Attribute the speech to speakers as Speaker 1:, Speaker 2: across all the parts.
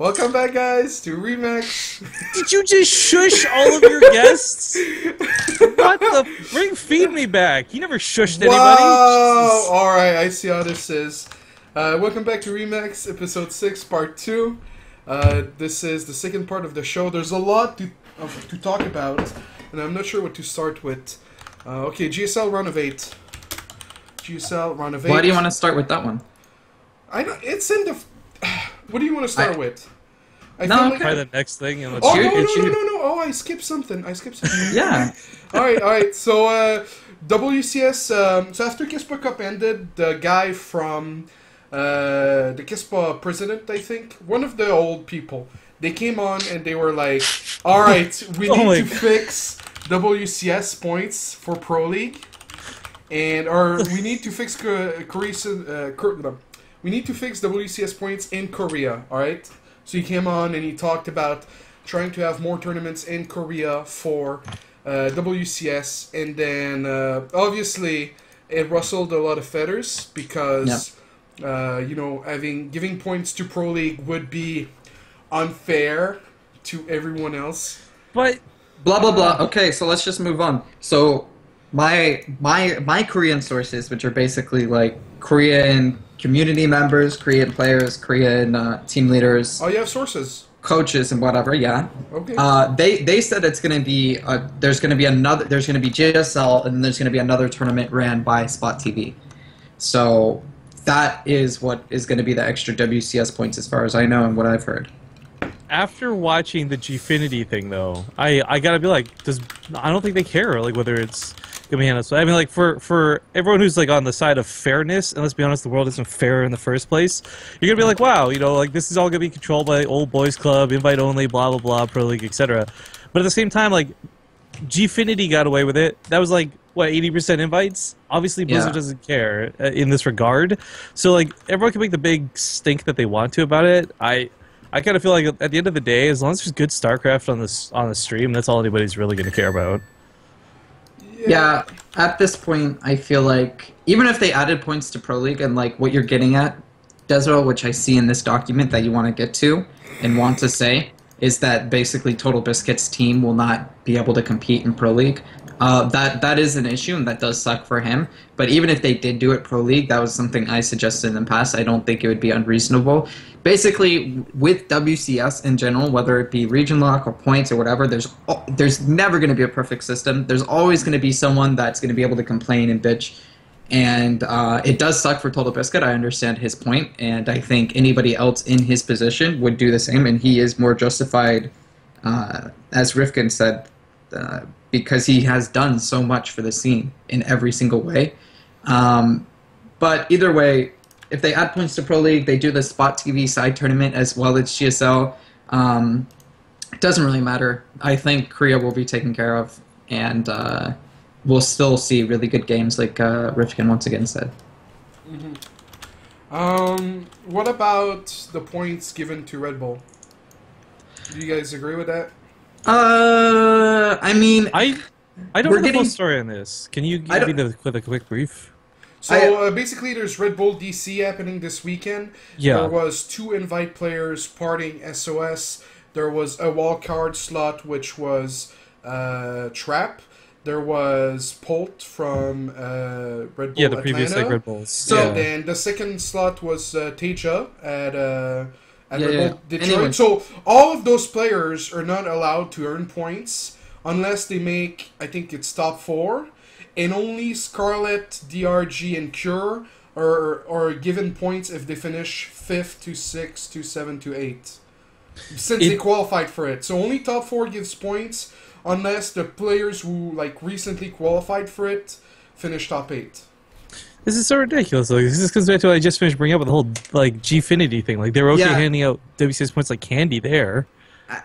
Speaker 1: Welcome back, guys, to Remax.
Speaker 2: Did you just shush all of your guests? what the? Bring feed me back. You never shushed anybody.
Speaker 1: Wow! All right, I see how this is. Uh, welcome back to Remax, episode six, part two. Uh, this is the second part of the show. There's a lot to of, to talk about, and I'm not sure what to start with. Uh, okay, GSL round of eight. GSL round of eight.
Speaker 3: Why do you want to start with that one?
Speaker 1: I don't, it's in the. What do you want to start
Speaker 3: I-
Speaker 1: with? I
Speaker 3: No,
Speaker 1: feel like-
Speaker 2: Try the next thing and let's.
Speaker 1: Oh no, no, no, no, no! Oh, I skipped something. I skipped something.
Speaker 3: Yeah.
Speaker 1: all right, all right. So uh, WCS. Um, so after KeSPA Cup ended, the guy from uh, the KeSPA president, I think, one of the old people, they came on and they were like, "All right, we
Speaker 2: Oh
Speaker 1: need to
Speaker 2: God.
Speaker 1: fix WCS points for Pro League, and or we need to fix. Uh, Kor- no, we need to fix WCS points in Korea. All right." So he came on and he talked about trying to have more tournaments in Korea for uh, WCS, and then uh, obviously it rustled a lot of feathers because uh, you know having giving points to Pro League would be unfair to everyone else.
Speaker 2: But
Speaker 3: Blah blah blah. Okay, so let's just move on. So my my my Korean sources, which are basically like Korean community members, Korean players, Korean uh, team leaders,
Speaker 1: Oh, you have sources.
Speaker 3: coaches, and whatever. Yeah.
Speaker 1: Okay.
Speaker 3: Uh, they they said it's going to be uh there's going to be another there's going to be GSL and there's going to be another tournament ran by SPOTV. So that is what is going to be the extra WCS points as far as I know and what I've heard.
Speaker 2: after watching the Gfinity thing, though, I I gotta be like, does I don't think they care like whether it's gonna be honest. I mean, like for for everyone who's like on the side of fairness, and let's be honest, the world isn't fair in the first place. You're gonna be like, wow, you know, like this is all gonna be controlled by old boys club, invite only, blah blah blah, pro league, etc. But at the same time, like Gfinity got away with it. That was like what eighty percent invites. Obviously, Blizzard
Speaker 3: Yeah.
Speaker 2: doesn't care uh, in this regard. So like everyone can make the big stink that they want to about it. I I kind of feel like at the end of the day, as long as there's good StarCraft on this on the stream, that's all anybody's really going to care about.
Speaker 3: Yeah, at this point, I feel like even if they added points to Pro League and like what you're getting at, desRow, which I see in this document that you want to get to and want to say, is that basically Total Biscuits team will not be able to compete in Pro League. Uh, that that is an issue and that does suck for him. But even if they did do it Pro League, that was something I suggested in the past. I don't think it would be unreasonable. Basically, with WCS in general, whether it be region lock or points or whatever, there's there's never going to be a perfect system. There's always going to be someone that's going to be able to complain and bitch. And uh, it does suck for Total Biscuit. I understand his point, and I think anybody else in his position would do the same. And he is more justified, uh, as Rifkin said, uh, because he has done so much for the scene in every single way. Um, but either way, if they add points to Pro League, they do the SPOTV side tournament as well as GSL. Um, it doesn't really matter. I think Korea will be taken care of, and uh, we'll still see really good games, like uh, Rifkin once again said.
Speaker 1: Um, what about the points given to Red Bull? Do you guys agree with that?
Speaker 3: Uh, I mean,
Speaker 2: I I don't
Speaker 3: We're
Speaker 2: know the full story on this. Can you give me
Speaker 3: don't-
Speaker 2: the a quick brief?
Speaker 1: So
Speaker 3: I-
Speaker 1: uh, basically, there's Red Bull DC happening this weekend.
Speaker 2: Yeah.
Speaker 1: There was two invite players parting SOS. There was a wild card slot which was uh, Trap. There was Polt from uh, Red Bull
Speaker 2: Yeah, the previous like Red Bulls.
Speaker 3: So-
Speaker 2: yeah.
Speaker 1: Then the second slot was uh, TaeJa at at
Speaker 3: Yeah, yeah.
Speaker 1: Detroit.
Speaker 3: Anyway.
Speaker 1: So all of those players are not allowed to earn points unless they make I think it's top four, and only Scarlett, DRG, and Cure are are given points if they finish fifth to sixth to seven to eight. Since they qualified for it, so only top four gives points unless the players who like recently qualified for it finish top eight.
Speaker 2: This is so ridiculous. Like, this is comes back to what I just finished bringing up with the whole like Gfinity thing. Like they were okay
Speaker 3: Yeah.
Speaker 2: handing out WCS points like candy there.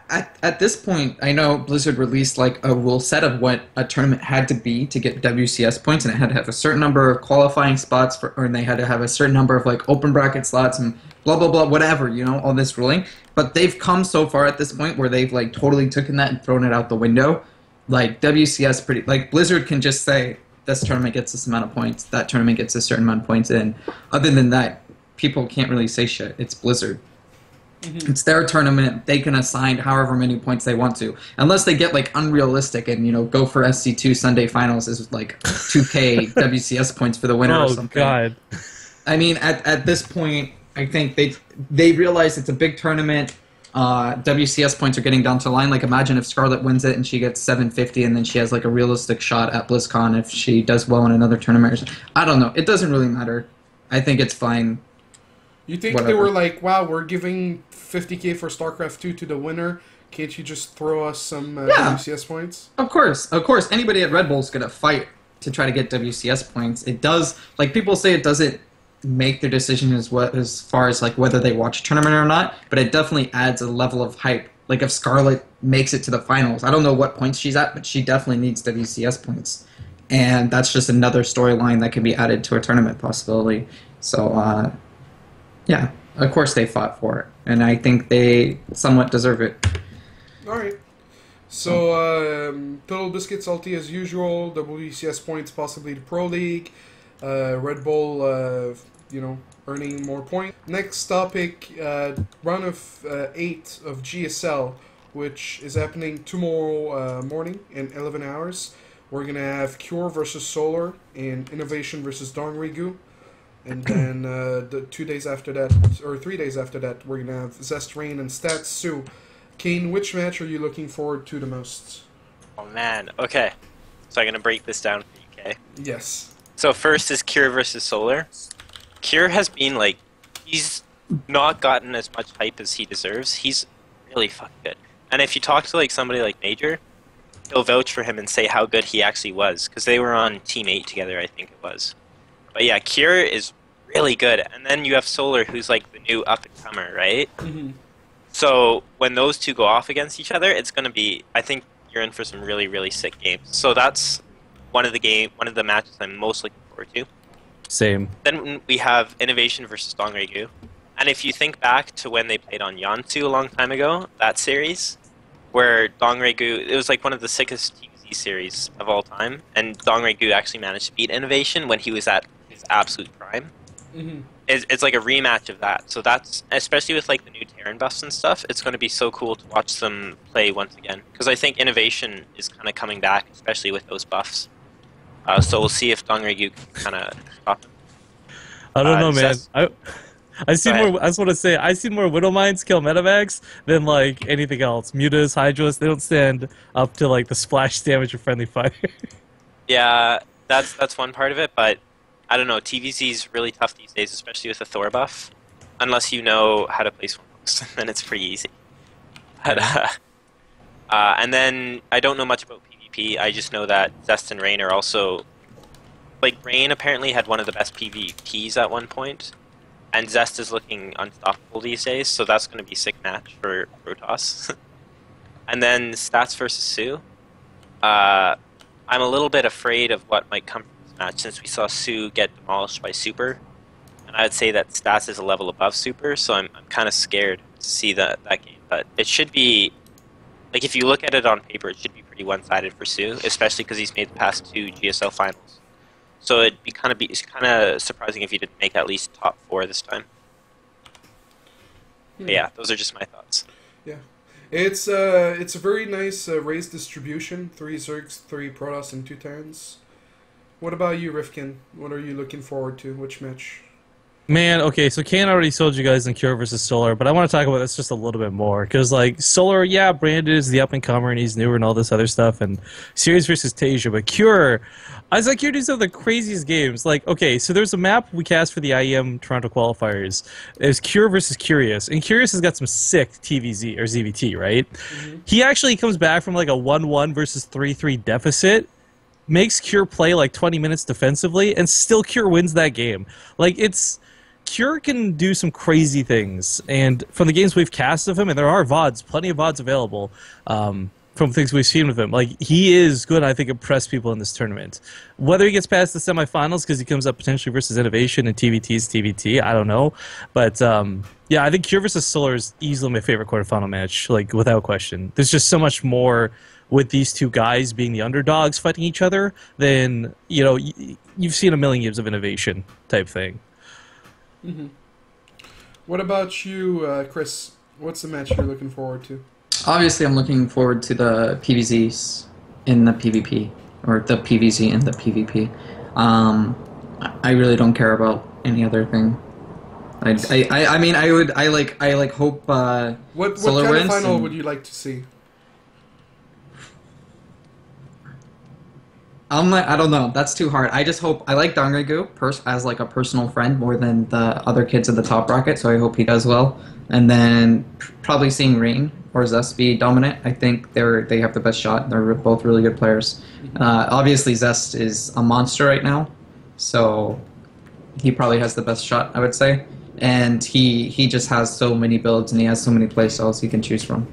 Speaker 3: at, at this point, I know Blizzard released like a rule set of what a tournament had to be to get WCS points, and it had to have a certain number of qualifying spots for, or they had to have a certain number of like open bracket slots and blah blah blah, whatever you know, all this ruling. But they've come so far at this point where they've like totally taken that and thrown it out the window. Like WCS, pretty like Blizzard can just say this tournament gets this amount of points, that tournament gets a certain amount of points, and other than that, people can't really say shit. It's Blizzard. Mm-hmm. It's their tournament. They can assign however many points they want to, unless they get like unrealistic and you know go for SC2 Sunday Finals is like 2K WCS points for the winner or
Speaker 2: Oh
Speaker 3: something.
Speaker 2: god.
Speaker 3: I mean, at, at this point, I think they they realize it's a big tournament. Uh, WCS points are getting down to the line. Like, imagine if Scarlett wins it and she gets 750, and then she has like a realistic shot at BlizzCon if she does well in another tournament. I don't know. It doesn't really matter. I think it's fine.
Speaker 1: You think they were like, wow, we're giving 50k for StarCraft 2 to the winner. Can't you just throw us some uh,
Speaker 3: Yeah.
Speaker 1: WCS points?
Speaker 3: Of course, of course, anybody at Red Bull's gonna fight to try to get WCS points. It does, like people say, it doesn't make their decision as what as far as like whether they watch a tournament or not, but it definitely adds a level of hype. Like if Scarlett makes it to the finals, I don't know what points she's at, but she definitely needs WCS points, and that's just another storyline that can be added to a tournament possibility. So, uh, yeah, of course they fought for it, and I think they somewhat deserve it.
Speaker 1: All right. So, um, Total Biscuit salty as usual. WCS points possibly to Pro League. Uh, Red Bull, uh, you know, earning more points. Next topic: uh, round of uh, eight of GSL, which is happening tomorrow uh, morning in 11 hours. We're gonna have Cure versus Solar and Innovation versus Dongraegu. And then uh, the two days after that, or three days after that, we're gonna have Zest Rain and Stats soO. Kane, which match are you looking forward to the most?
Speaker 4: Oh man. Okay. So I'm gonna break this down for you, okay?
Speaker 1: Yes.
Speaker 4: So first is Cure versus Solar. Cure has been like, he's not gotten as much hype as he deserves. He's really fucking good. And if you talk to like somebody like Major, he'll vouch for him and say how good he actually was because they were on Team Eight together, I think it was. But yeah, Cure is really good. And then you have Solar, who's like the new up and comer, right?
Speaker 1: Mm-hmm.
Speaker 4: So when those two go off against each other, it's going to be. I think you're in for some really, really sick games. So that's one of the game, one of the matches I'm most looking forward to.
Speaker 2: Same.
Speaker 4: Then we have Innovation versus Dongraegu. And if you think back to when they played on Yeonsu a long time ago, that series, where Dongraegu, it was like one of the sickest TVZ series of all time, and Dongraegu actually managed to beat Innovation when he was at his absolute prime.
Speaker 1: Mm-hmm.
Speaker 4: It's, it's like a rematch of that. So that's, especially with like the new Terran buffs and stuff, it's going to be so cool to watch them play once again. Because I think Innovation is kind of coming back, especially with those buffs. Uh, so we'll see if Dongraegu can kind of.
Speaker 2: I don't
Speaker 4: Uh,
Speaker 2: know, man. I I see more. I just want to say I see more Widow Mines kill Medivacs than like anything else. Mutas, Hydras, they don't stand up to like the splash damage of friendly fire.
Speaker 4: Yeah, that's that's one part of it, but I don't know. TVZ is really tough these days, especially with the Thor buff. Unless you know how to play Swarmhost, then it's pretty easy. But, uh, uh, and then I don't know much about I just know that Zest and Rain are also like Rain apparently had one of the best PvPs at one point, and Zest is looking unstoppable these days. So that's going to be a sick match for Protoss. and then Stats versus soO. Uh, I'm a little bit afraid of what might come from this match since we saw soO get demolished by Super. And I'd say that Stats is a level above Super, so I'm, I'm kind of scared to see that, that game. But it should be, like, if you look at it on paper, it should be pretty one sided for soO, especially because he's made the past two GSL finals. So it'd be kind of be kind of surprising if he didn't make at least top four this time. But yeah, those are just my thoughts.
Speaker 1: Yeah, it's uh, it's a very nice uh, race distribution. Three Zergs, three Protoss, and two Terrans. What about you, Rifkin? What are you looking forward to? Which match?
Speaker 2: Man, okay, so Kane already sold you guys in Cure versus Solar, but I want to talk about this just a little bit more because, like, Solar, yeah, Brandon is the up and comer and he's newer and all this other stuff, and Series versus Tasia, but Cure, I was like, Cure doing some of the craziest games. Like, okay, so there's a map we cast for the IEM Toronto qualifiers. It's Cure versus Curious, and Curious has got some sick TVZ or ZVT, right? Mm-hmm. He actually comes back from like a 1 1 versus 3 3 deficit makes Cure play like 20 minutes defensively, and still Cure wins that game. Like it's Cure can do some crazy things, and from the games we've cast of him, and there are vods, plenty of vods available. Um, from things we've seen with him, like he is good. I think impress people in this tournament. Whether he gets past the semifinals because he comes up potentially versus Innovation and TVT's TVT, I don't know. But um, yeah, I think Cure versus Solar is easily my favorite quarterfinal match, like without question. There's just so much more with these two guys being the underdogs fighting each other than you know you've seen a million games of innovation type thing.
Speaker 1: What about you, uh, Chris? What's the match you're looking forward to?
Speaker 3: Obviously, I'm looking forward to the PVZs in the PvP, or the PVZ in the PvP. Um, I- I really don't care about any other thing. I, I, I, I mean, I would, I like, I like hope. Uh,
Speaker 1: What what
Speaker 3: Solar
Speaker 1: kind of
Speaker 3: Winds
Speaker 1: final
Speaker 3: and-
Speaker 1: would you like to see?
Speaker 3: I'm like, I don't know. That's too hard. I just hope I like Dongraegu pers- as like a personal friend more than the other kids in the top bracket. So I hope he does well. And then probably seeing Rain or Zest be dominant. I think they're they have the best shot. They're both really good players. Uh, obviously Zest is a monster right now, so he probably has the best shot. I would say. And he he just has so many builds and he has so many playstyles he can choose from.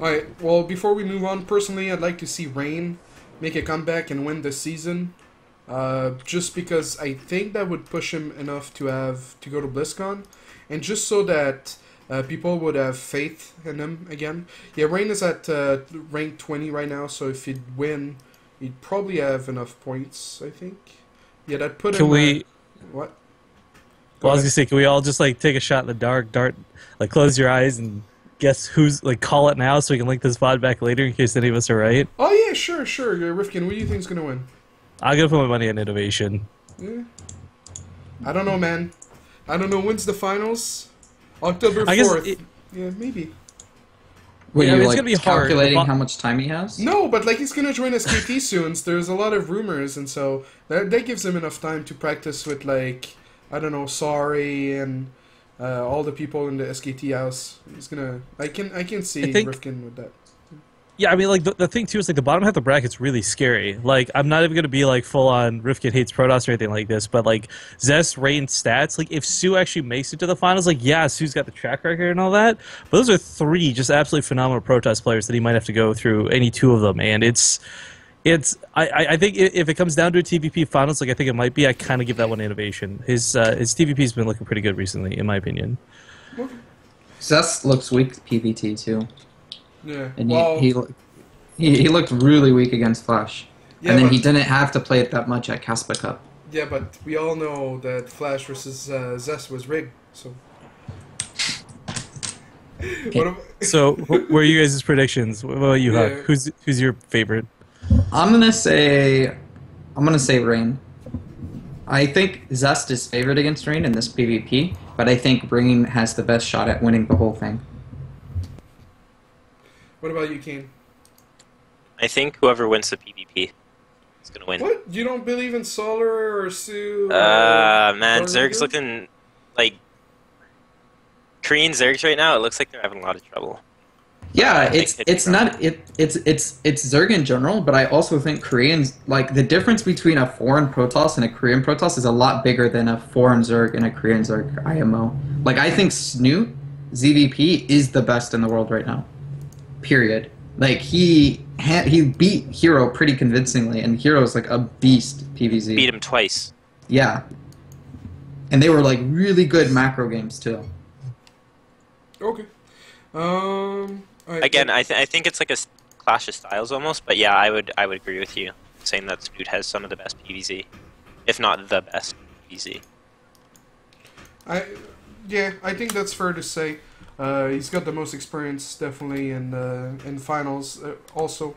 Speaker 1: All right. Well, before we move on, personally, I'd like to see Rain make a comeback and win the season. Uh, just because I think that would push him enough to have to go to BlizzCon, and just so that uh, people would have faith in him again. Yeah, Rain is at uh, rank 20 right now, so if he'd win, he'd probably have enough points. I think. Yeah, that put
Speaker 2: Can
Speaker 1: him.
Speaker 2: we?
Speaker 1: at- what?
Speaker 2: Well, I was gonna say, can we all just like take a shot in the dark, dart, like close your eyes and guess who's like call it now, so we can link this VOD back later in case any of us are right.
Speaker 1: Oh yeah, sure, sure. Uh, Rifkin, who do you think's gonna win?
Speaker 2: I'm gonna put my money on innovation.
Speaker 1: Yeah. I don't know, man. I don't know. When's the finals? October
Speaker 2: I guess
Speaker 1: fourth. Yeah, maybe.
Speaker 3: What
Speaker 2: Yeah,
Speaker 3: you
Speaker 2: I mean, it's
Speaker 3: like
Speaker 2: gonna be
Speaker 3: calculating
Speaker 2: The bo-
Speaker 3: how much time he has?
Speaker 1: No, but like he's gonna join SKT soon. So there's a lot of rumors, and so that that gives him enough time to practice with like I don't know, Sorry and uh, all the people in the SKT house. He's gonna. I can I can see
Speaker 2: I think-
Speaker 1: Rifkin with that.
Speaker 2: Yeah, I mean, like the, the thing too is like the bottom half of the bracket's really scary. Like, I'm not even gonna be like full on Rifkin hates Protoss or anything like this, but like Zest, Rain, stats. Like, if soO actually makes it to the finals, like yeah, soO's got the track record and all that, but those are three just absolutely phenomenal Protoss players that he might have to go through any two of them, and it's. It's I, I I think if it comes down to a TVP finals, like I think it might be, I kind of give that one innovation. His uh, his TVP's been looking pretty good recently, in my opinion.
Speaker 3: Zest looks weak PVT too,
Speaker 1: Yeah.
Speaker 3: and
Speaker 1: well,
Speaker 3: he, he he he looked really weak against Flash,
Speaker 1: yeah,
Speaker 3: and then
Speaker 1: but,
Speaker 3: he didn't have to play it that much at KeSPA Cup.
Speaker 1: yeah, but we all know that Flash versus uh, Zest was rigged. So. What
Speaker 2: So, wh- where are you guys' predictions? What about you,
Speaker 1: HuK?
Speaker 2: Who's who's your favorite?
Speaker 3: I'm gonna say, I'm gonna say Rain. I think Zest is favored against Rain in this PvP, but I think Rain has the best shot at winning the whole thing.
Speaker 1: what about you, Kane?
Speaker 4: I think whoever wins the PvP is gonna win.
Speaker 1: What? You don't believe in Solar or soO?
Speaker 4: Uh, man,
Speaker 1: Or
Speaker 4: Zerg's looking like Korean Zergs right now. It looks like they're having a lot of trouble.
Speaker 3: Yeah,
Speaker 4: I
Speaker 3: it's it's
Speaker 4: from-
Speaker 3: not it it's it's it's Zerg in general, but I also think Koreans like the difference between a foreign Protoss and a Korean Protoss is a lot bigger than a foreign Zerg and a Korean Zerg IMO. Like I think Snute ZVP is the best in the world right now. Period. Like he ha- he beat Hero pretty convincingly, and Hero's like a beast PVZ.
Speaker 4: Beat him twice.
Speaker 3: Yeah. And they were like really good macro games too.
Speaker 1: Okay. Um. Alright,
Speaker 4: Again, I, th- I think it's like a clash of styles almost. But yeah, I would I would agree with you saying that Snute has some of the best PVZ, if not the best PVZ.
Speaker 1: I, yeah, I think that's fair to say. Uh, he's got the most experience, definitely, in uh, in finals. Uh, also,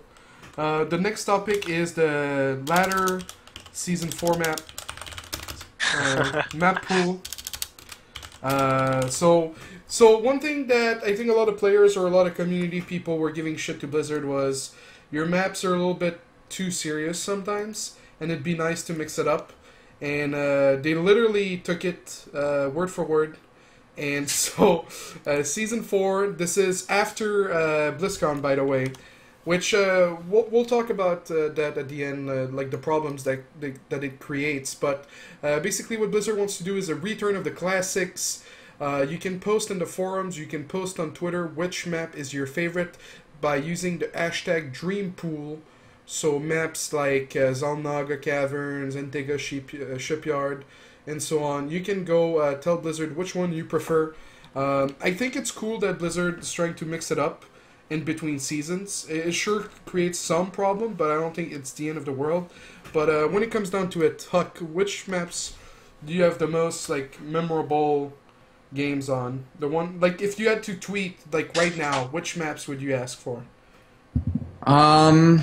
Speaker 1: uh, the next topic is the ladder season four map uh, map pool. Uh, so, so one thing that I think a lot of players or a lot of community people were giving shit to Blizzard was your maps are a little bit too serious sometimes, and it'd be nice to mix it up. And uh, they literally took it uh, word for word. And so, uh, season four. This is after uh, BlizzCon, by the way, which uh, we'll, we'll talk about uh, that at the end, like the problems that that it creates. But basically, what Blizzard wants to do is a return of the classics. Uh, you can post in the forums, you can post on Twitter which map is your favorite by using the hashtag DreamPool. So maps like uh, Xel'Naga Caverns, Antigua uh, Shipyard, and so on. You can go uh, tell Blizzard which one you prefer. Um, I think it's cool that Blizzard is trying to mix it up in between seasons. It, it sure creates some problem, but I don't think it's the end of the world. But uh, when it comes down to it, HuK, which maps do you have the most like memorable games on? The one like if you had to tweet like right now, which maps would you ask for?
Speaker 3: Um,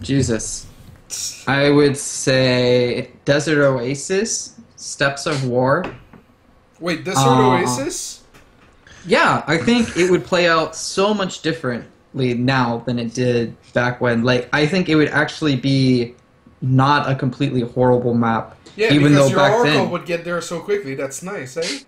Speaker 3: Jesus. I would say Desert Oasis, Steps of War.
Speaker 1: Wait, Desert
Speaker 3: Uh,
Speaker 1: Oasis?
Speaker 3: Yeah, I think it would play out so much differently now than it did back when. Like, I think it would actually be not a completely horrible map.
Speaker 1: Yeah,
Speaker 3: even
Speaker 1: because
Speaker 3: though
Speaker 1: your
Speaker 3: back
Speaker 1: Oracle
Speaker 3: then,
Speaker 1: would get there so quickly. That's nice, eh?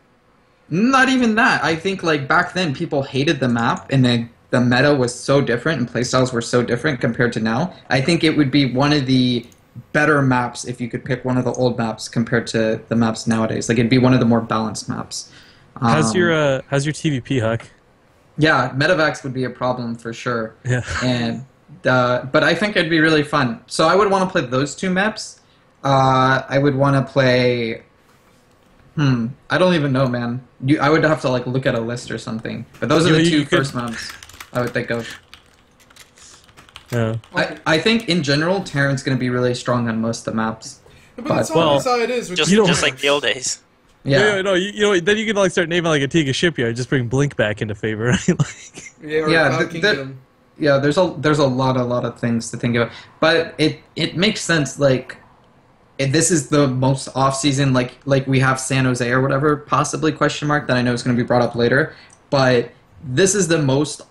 Speaker 3: Not even that. I think like back then, people hated the map, and then the meta was so different, and playstyles were so different compared to now. I think it would be one of the better maps if you could pick one of the old maps compared to the maps nowadays. Like, it'd be one of the more balanced maps.
Speaker 2: How's
Speaker 3: Um,
Speaker 2: your uh, how's your TVP, HuK?
Speaker 3: Yeah, Medivacs would be a problem for sure.
Speaker 2: Yeah.
Speaker 3: And uh, but I think it'd be really fun. So I would want to play those two maps. Uh, I would want to play. Hmm. I don't even know, man. You, I would have to like look at a list or something. But those are
Speaker 2: You-
Speaker 3: the
Speaker 2: two first
Speaker 3: two
Speaker 2: could-
Speaker 3: first maps I would think of.
Speaker 2: Yeah.
Speaker 3: I, I think in general, Terran's going to be really strong on most of the maps.
Speaker 1: But that's
Speaker 3: But-
Speaker 1: always
Speaker 2: Well,
Speaker 1: how it is.
Speaker 4: Just,
Speaker 2: You
Speaker 4: just like the old days.
Speaker 3: Yeah.
Speaker 2: Yeah, no, you, you know, then you can like start naming like Antigua shipyard, just bring Blink back into favor, right? like,
Speaker 1: Yeah,
Speaker 3: Yeah, th- th- yeah there's a there's a lot a lot of things to think about but it it makes sense like if this is the most off season like like we have san jose or whatever possibly question mark that i know is going to be brought up later. But this is the most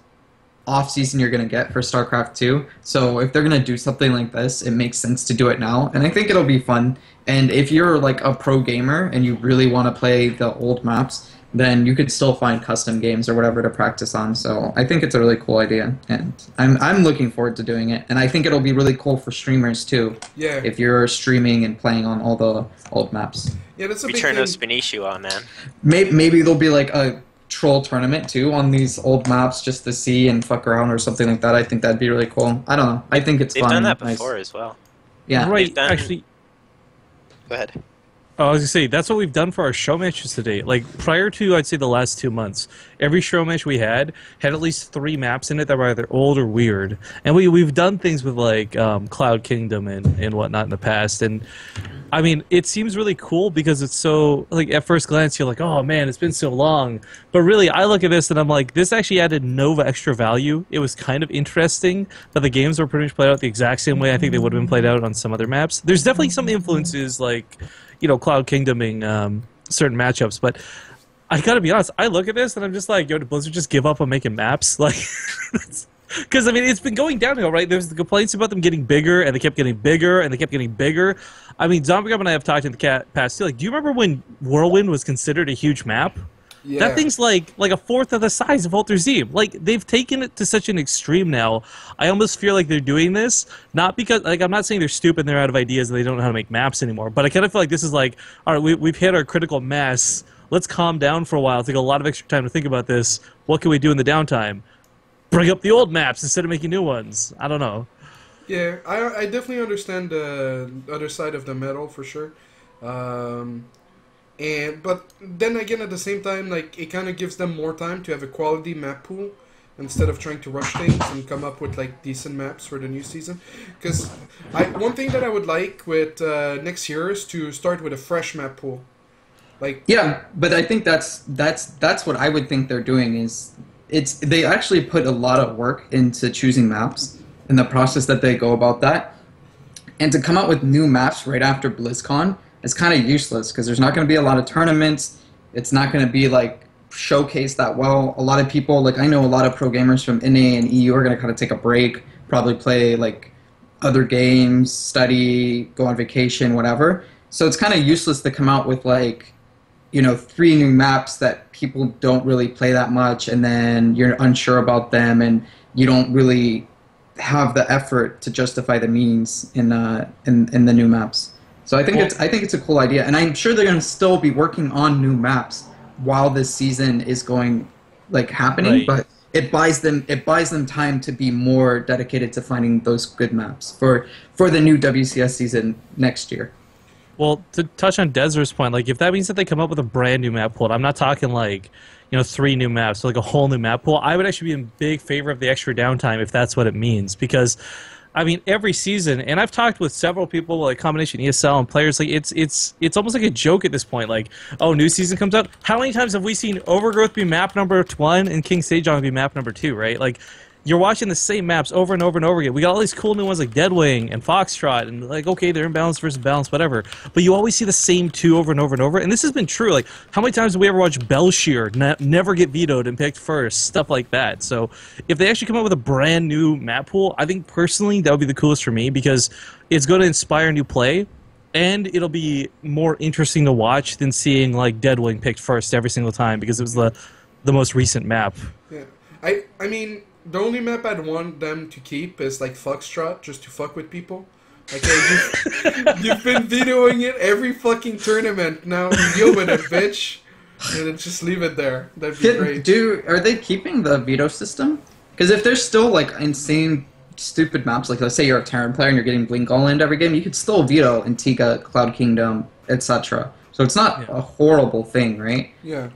Speaker 3: off season you're going to get for starcraft 2 so if they're going to do something like this it makes sense to do it now. And i think it'll be fun. And if you're like a pro gamer and you really want to play the old maps then you could still find custom games or whatever to practice on. So I think it's a really cool idea, and I'm I'm looking forward to doing it. And I think it'll be really cool for streamers too,
Speaker 1: Yeah,
Speaker 3: if you're streaming and playing on all the old maps.
Speaker 1: yeah, that's a big
Speaker 4: Return
Speaker 1: thing.
Speaker 4: of Spinacio on, man.
Speaker 3: Maybe maybe there'll be like a troll tournament too on these old maps just to see and fuck around or something like that. I think that'd be really cool. I don't know. I think it's
Speaker 4: They've
Speaker 3: fun.
Speaker 4: done that
Speaker 3: nice.
Speaker 4: before as well.
Speaker 3: Yeah.
Speaker 2: right.
Speaker 4: done-
Speaker 2: Actually,
Speaker 4: Go ahead.
Speaker 2: Oh, I was gonna say that's what we've done for our show matches today. Like prior to, I'd say the last two months, every show match we had had at least three maps in it that were either old or weird. And we we've done things with like um, Cloud Kingdom and and whatnot in the past. And I mean, it seems really cool because it's so like at first glance you're like, oh man, it's been so long. But really, I look at this and I'm like, this actually added no extra value. It was kind of interesting that the games were pretty much played out the exact same way I think they would have been played out on some other maps. There's definitely some influences like you know, Cloud Kingdoming um, certain matchups. But I gotta be honest, I look at this and I'm just like, yo, did Blizzard just give up on making maps? Like, because I mean, it's been going downhill, right? There's the complaints about them getting bigger, and they kept getting bigger, and they kept getting bigger. I mean, ZombieGrub and I have talked in the cat past too. Like, do you remember when Whirlwind was considered a huge map?
Speaker 1: Yeah.
Speaker 2: That thing's like like a fourth of the size of Ultra Z. Like they've taken it to such an extreme now. I almost feel like they're doing this not because like I'm not saying they're stupid and they're out of ideas and they don't know how to make maps anymore. But I kind of feel like this is like all right, we, we've hit our critical mass. Let's calm down for a while. Take a lot of extra time to think about this. What can we do in the downtime? Bring up the old maps instead of making new ones. I don't know.
Speaker 1: Yeah, I, I definitely understand the other side of the medal for sure. Um, and but then again, at the same time, like it kind of gives them more time to have a quality map pool instead of trying to rush things and come up with like decent maps for the new season. Because I one thing that I would like with uh, next year is to start with a fresh map pool. Like
Speaker 3: Yeah, but I think that's that's that's what I would think they're doing is it's they actually put a lot of work into choosing maps and the process that they go about that. And to come out with new maps right after BlizzCon is kind of useless because there's not going to be a lot of tournaments. It's not going to be like showcased that well. A lot of people, like I know a lot of pro gamers from NA and EU are going to kind of take a break, probably play like other games, study, go on vacation, whatever. So it's kind of useless to come out with like you know three new maps that people don't really play that much and then you're unsure about them and you don't really have the effort to justify the means in uh in, in the new maps so i think
Speaker 2: Well-
Speaker 3: it's i think it's a cool idea and i'm sure they're going to still be working on new maps while this season is going like happening
Speaker 2: Right.
Speaker 3: but it buys them it buys them time to be more dedicated to finding those good maps for for the new wcs season next year
Speaker 2: Well, to touch on Desert's point, like if that means that they come up with a brand new map pool, I'm not talking like, you know, three new maps, so like a whole new map pool. I would actually be in big favor of the extra downtime if that's what it means, because I mean, every season, and I've talked with several people, like combination ESL and players. Like it's it's it's almost like a joke at this point. Like, oh, new season comes out. How many times have we seen Overgrowth be map number one and King Sejong be map number two? Right? Like, you're watching the same maps over and over and over again. We got all these cool new ones like Deadwing and Foxtrot, and like, okay, they're in balance versus balance, whatever. But you always see the same two over and over and over. And this has been true. Like, how many times have we ever watched Belshir ne- never get vetoed and picked first? Stuff like that. So, if they actually come up with a brand new map pool, I think personally that would be the coolest for me because it's going to inspire new play. And it'll be more interesting to watch than seeing like Deadwing picked first every single time because it was the the most recent map.
Speaker 1: Yeah. I I mean, the only map I'd want them to keep is like Foxtrot, just to fuck with people. Like, hey, you've, you've been vetoing it every fucking tournament. Now you deal with it, bitch. And then just leave it there. That'd be
Speaker 3: Did-
Speaker 1: great.
Speaker 3: do are they keeping the veto system? Because if there's still like insane, stupid maps, like let's say you're a Terran player and you're getting Blink all into every game, you could still veto Antigua, Cloud Kingdom, etc. So it's not
Speaker 2: Yeah.
Speaker 3: a horrible thing, right?
Speaker 1: Yeah.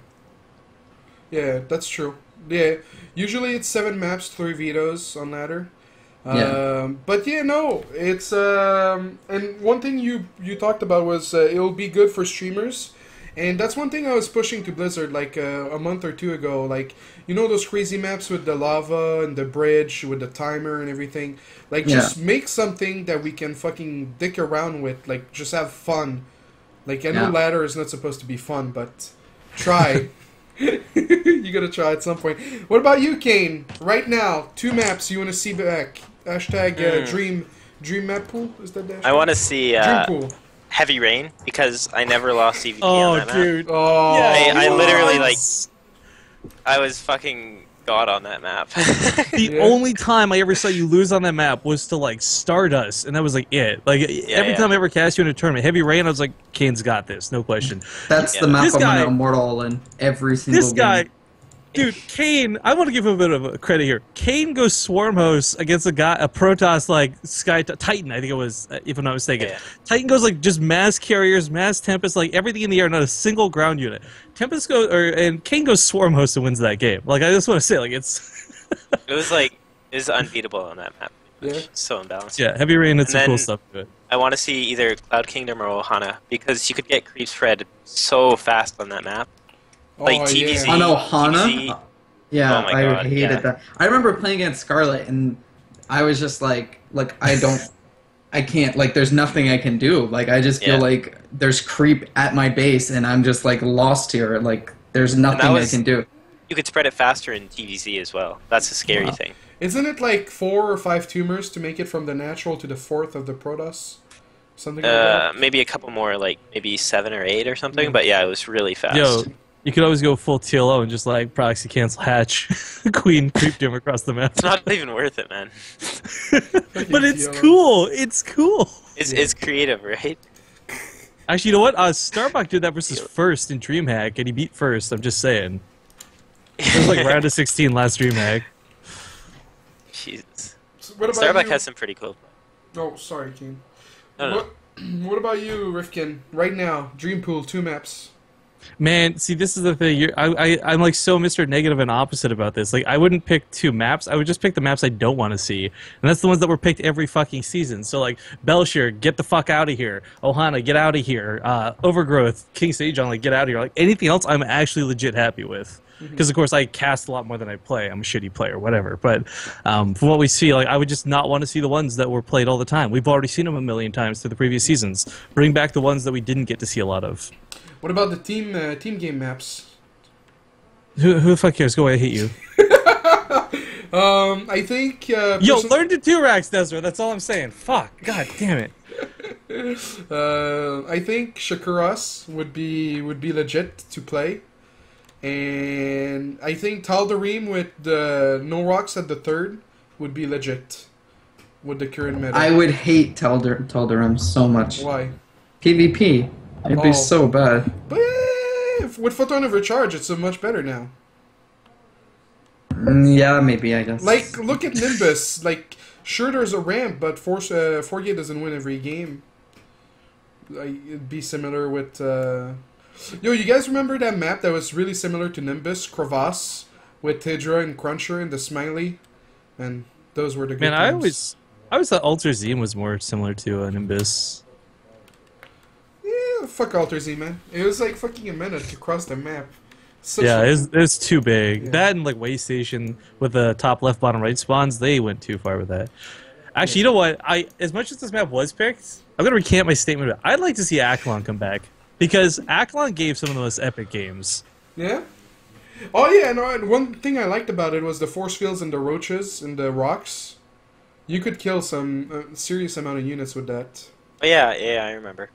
Speaker 1: Yeah, that's true. Yeah, usually it's seven maps, three vetoes on ladder.
Speaker 3: Yeah.
Speaker 1: Um, but yeah, no, it's um, and one thing you you talked about was uh, it'll be good for streamers, and that's one thing I was pushing to Blizzard like uh, a month or two ago. Like you know those crazy maps with the lava and the bridge with the timer and everything. Like
Speaker 3: Yeah.
Speaker 1: just make something that we can fucking dick around with. Like just have fun. Like I know
Speaker 3: Yeah.
Speaker 1: ladder is not supposed to be fun, but try. you gotta try at some point. What about you, Kane? Right now, two maps you want to see back. Hashtag uh,
Speaker 4: Hmm.
Speaker 1: dream dream map pool. Is that the?
Speaker 4: I want to see
Speaker 1: dream
Speaker 4: uh,
Speaker 1: pool.
Speaker 4: Heavy Rain because I never lost ZVT
Speaker 2: Oh,
Speaker 4: on that map.
Speaker 2: dude.
Speaker 1: Oh,
Speaker 2: Yeah,
Speaker 4: I- I literally, like- I was fucking god on that map.
Speaker 2: The
Speaker 1: Yeah.
Speaker 2: only time I ever saw you lose on that map was to like Stardust, and that was like it. Like every
Speaker 4: yeah.
Speaker 2: time I ever cast you in a tournament, heavy rain, I was like, Kane's got this, no question.
Speaker 3: That's
Speaker 4: Yeah.
Speaker 3: the map
Speaker 2: This
Speaker 3: I'm
Speaker 2: guy-
Speaker 3: gonna immortal in every single
Speaker 2: This guy,
Speaker 3: game.
Speaker 2: Dude, Kane. I want to give him a bit of a credit here. Kane goes swarm host against a guy, a Protoss like Sky Titan. I think it was, uh, if I'm not mistaken.
Speaker 4: Yeah.
Speaker 2: Titan goes like just mass carriers, mass Tempest, like everything in the air, not a single ground unit. Tempest goes, or and Kane goes swarm host and wins that game. Like I just want to say, like it's.
Speaker 4: it was like it was unbeatable on that map.
Speaker 1: Yeah.
Speaker 4: So imbalanced.
Speaker 2: Yeah, heavy rain. It's
Speaker 4: And
Speaker 2: some cool stuff to it.
Speaker 4: I want to see either Cloud Kingdom or Ohana because you could get creep spread so fast on that map. Like
Speaker 1: oh,
Speaker 4: TVZ.
Speaker 1: yeah.
Speaker 3: On Ohana?
Speaker 4: TVZ.
Speaker 3: Yeah,
Speaker 4: Oh my
Speaker 3: I
Speaker 4: God,
Speaker 3: hated
Speaker 4: yeah.
Speaker 3: that. I remember playing against Scarlett, and I was just like, like I don't, I can't, like, there's nothing I can do. Like, I just feel
Speaker 4: Yeah.
Speaker 3: like there's creep at my base, and I'm just like lost here. Like, there's nothing
Speaker 4: was-
Speaker 3: I can do.
Speaker 4: You could spread it faster in TVZ as well. That's a scary
Speaker 3: Wow.
Speaker 4: thing.
Speaker 1: Isn't it like four or five tumors to make it from the natural to the fourth of the Protoss? Something like
Speaker 4: Uh, maybe a couple more, like maybe seven or eight or something. But yeah, it was really fast.
Speaker 2: Yo, you could always go full TLO and just like proxy cancel hatch, queen creep him across the map.
Speaker 4: It's not even worth it, man.
Speaker 2: but it's cool. It's cool.
Speaker 4: It's, it's creative, right?
Speaker 2: Actually, you know what? Uh, Starbuck did that versus first in DreamHack, and he beat first. I'm just saying. It was like round of 16 last DreamHack.
Speaker 4: Jesus.
Speaker 1: that? What about
Speaker 4: Starbuck
Speaker 1: you?
Speaker 4: has some pretty cool.
Speaker 1: Oh, sorry, Kane.
Speaker 4: No, no.
Speaker 1: What, what about you, Rifkin? Right now, dream pool, two maps.
Speaker 2: Man, see, this is the thing. You're, I, I, I'm like so Mr. Negative and opposite about this. Like, I wouldn't pick two maps. I would just pick the maps I don't want to see, and that's the ones that were picked every fucking season. So, like, Belshir, get the fuck out of here. Ohana, get out of here. Uh, Overgrowth, King Sage, like, get out of here. Like, anything else, I'm actually legit happy with. Because of course I cast a lot more than I play. I'm a shitty player, whatever. But um, from what we see, like I would just not want to see the ones that were played all the time. We've already seen them a million times through the previous seasons. Bring back the ones that we didn't get to see a lot of.
Speaker 1: What about the team uh, team game maps?
Speaker 2: Who, who the fuck cares? Go away, I hate you.
Speaker 1: Um, I think. Uh,
Speaker 2: Yo,
Speaker 1: person-
Speaker 2: learn to two racks, desRow. That's all I'm saying. Fuck. God damn it.
Speaker 1: Uh, I think Shakuras would be would be legit to play, and I think Tal'Darim with the no rocks at the third would be legit with the current meta.
Speaker 3: I would hate Telder Telderum so much.
Speaker 1: Why?
Speaker 3: PvP, it'd
Speaker 1: Oh.
Speaker 3: be so bad.
Speaker 1: But if- with photon overcharge, it's so much better now.
Speaker 3: Mm, Yeah, maybe I guess.
Speaker 1: Like, look at Nimbus. Like, sure, there's a ramp, but Force uh, Forgate doesn't win every game. Like, it'd be similar with. Uh... Yo, you guys remember that map that was really similar to Nimbus, Crevasse, with Tidra and Cruncher and the Smiley, and those were the good
Speaker 2: Man, I always I always thought Alterzim was more similar to uh, Nimbus.
Speaker 1: Yeah, fuck Alter Z, man. It was like fucking a minute to cross the map. Such
Speaker 2: yeah,
Speaker 1: a-
Speaker 2: it's, it's too big.
Speaker 1: Yeah.
Speaker 2: That and like Way Station with the top left, bottom right spawns, they went too far with that. Actually, you know what? I as much as this map was picked, I'm gonna recant my statement. I'd like to see Akilon come back because Akilon gave some of the most epic games.
Speaker 1: Yeah. Oh yeah, no. and One thing I liked about it was the force fields and the roaches and the rocks. You could kill some uh, serious amount of units with that.
Speaker 4: Oh, yeah, yeah, I remember.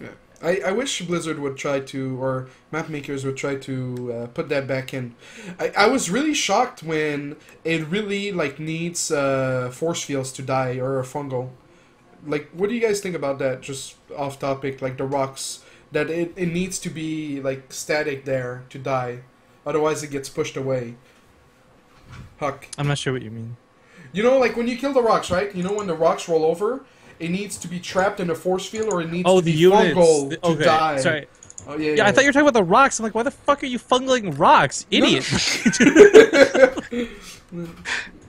Speaker 1: Yeah. I, I wish Blizzard would try to, or map makers would try to uh, put that back in. I, I was really shocked when it really like needs uh, force fields to die or a fungal. Like, what do you guys think about that? Just off topic, like the rocks that it, it needs to be like static there to die, otherwise it gets pushed away. HuK,
Speaker 2: I'm not sure what you mean.
Speaker 1: you know, like when you kill the rocks, right? You know when the rocks roll over, it needs to be trapped in a force field, or it needs
Speaker 2: Oh,
Speaker 1: to
Speaker 2: the
Speaker 1: be
Speaker 2: units.
Speaker 1: fungal
Speaker 2: The-
Speaker 1: to die.
Speaker 2: sorry.
Speaker 1: Oh yeah,
Speaker 2: Yeah, I thought you were talking about the rocks. I'm like, why the fuck are you fungling rocks, idiot?